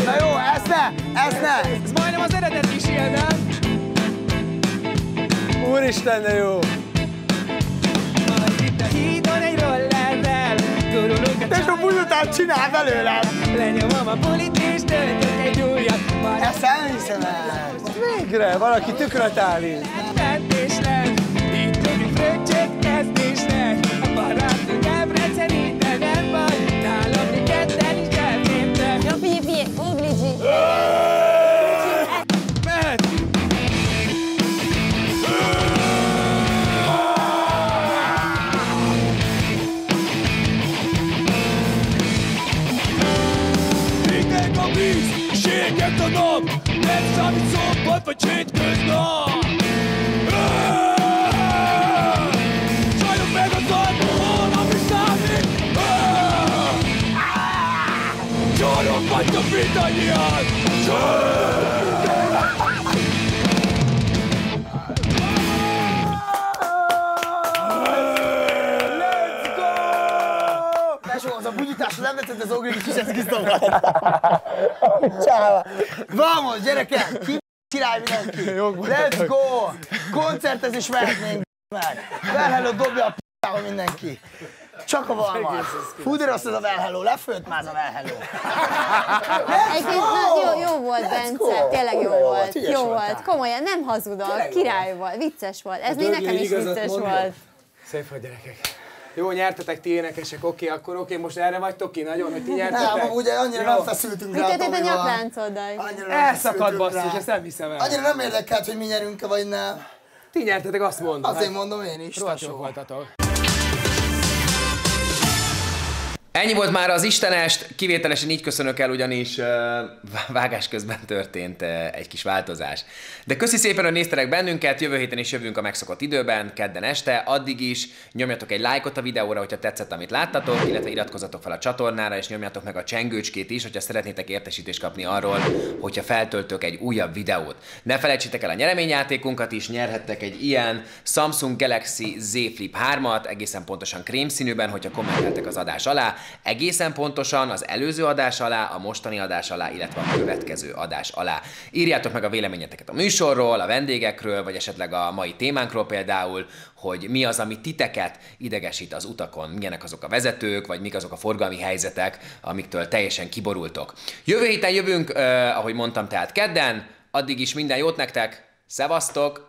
S2: Na jó, ezt ne! Ezt ne!
S1: Ez majdnem az eredet is ilyen, nem?
S5: Úristen, de jó!
S1: Hídon egy rollerrel Gurulunk a
S2: És a buzutát csinál belőlem!
S1: Lenyomom a bulit és töltök egy újat
S2: Ezt nem hiszem el!
S5: Végre, valaki tükröt állít!
S4: Ugligi.
S1: Mehet!
S3: Minden a víz, séget a nap Nem számít szombat vagy hétköznap mindannyian
S2: Tesó, az a buzutásra nem vetted az ogri kis eszkiztom. Csáva. Vamos, gyerekek! Ki király mindenki! Let's go! Koncertezés mehetnénk meg! Well hello, dobja a p***ába mindenki! Csak a valmar. Fú, de rossz ez a well hello, lefőtt már az a well hello.
S4: Egyébként jó, jó volt, Bence,
S2: go.
S4: tényleg jó
S2: Jó,
S4: volt. Jó
S2: voltál.
S4: volt, komolyan, nem hazudok, király volt, vicces volt. Ez még nekem is
S5: igazat
S4: vicces volt.
S1: Szép vagy gyerekek. Jó, nyertetek ti énekesek, oké, akkor oké, most erre vagytok ki nagyon, hogy ti
S2: Nem,
S1: nyertetek?
S2: ugye annyira nem feszültünk rá
S4: Ütötted a
S2: nem
S1: Elszakadt basszus, ezt nem hiszem el.
S2: Annyira nem érdekelt, hogy mi nyerünk-e vagy nem.
S1: Ti nyertetek, azt mondom.
S2: Azért mondom én is.
S1: Rohadt voltatok. Ennyi volt már az Istenest, kivételesen így köszönök el, ugyanis vágás közben történt egy kis változás. De köszi szépen, hogy néztetek bennünket, jövő héten is jövünk a megszokott időben, kedden este, addig is nyomjatok egy lájkot a videóra, hogyha tetszett, amit láttatok, illetve iratkozzatok fel a csatornára, és nyomjatok meg a csengőcskét is, hogyha szeretnétek értesítést kapni arról, hogyha feltöltök egy újabb videót. Ne felejtsétek el a nyereményjátékunkat is, nyerhettek egy ilyen Samsung Galaxy Z Flip 3-at, egészen pontosan krémszínűben, hogyha kommenteltek az adás alá, egészen pontosan az előző adás alá, a mostani adás alá, illetve a következő adás alá. Írjátok meg a véleményeteket a műsorról, a vendégekről, vagy esetleg a mai témánkról például, hogy mi az, ami titeket idegesít az utakon, milyenek azok a vezetők, vagy mik azok a forgalmi helyzetek, amiktől teljesen kiborultok. Jövő héten jövünk, eh, ahogy mondtam, tehát kedden, addig is minden jót nektek, szevasztok!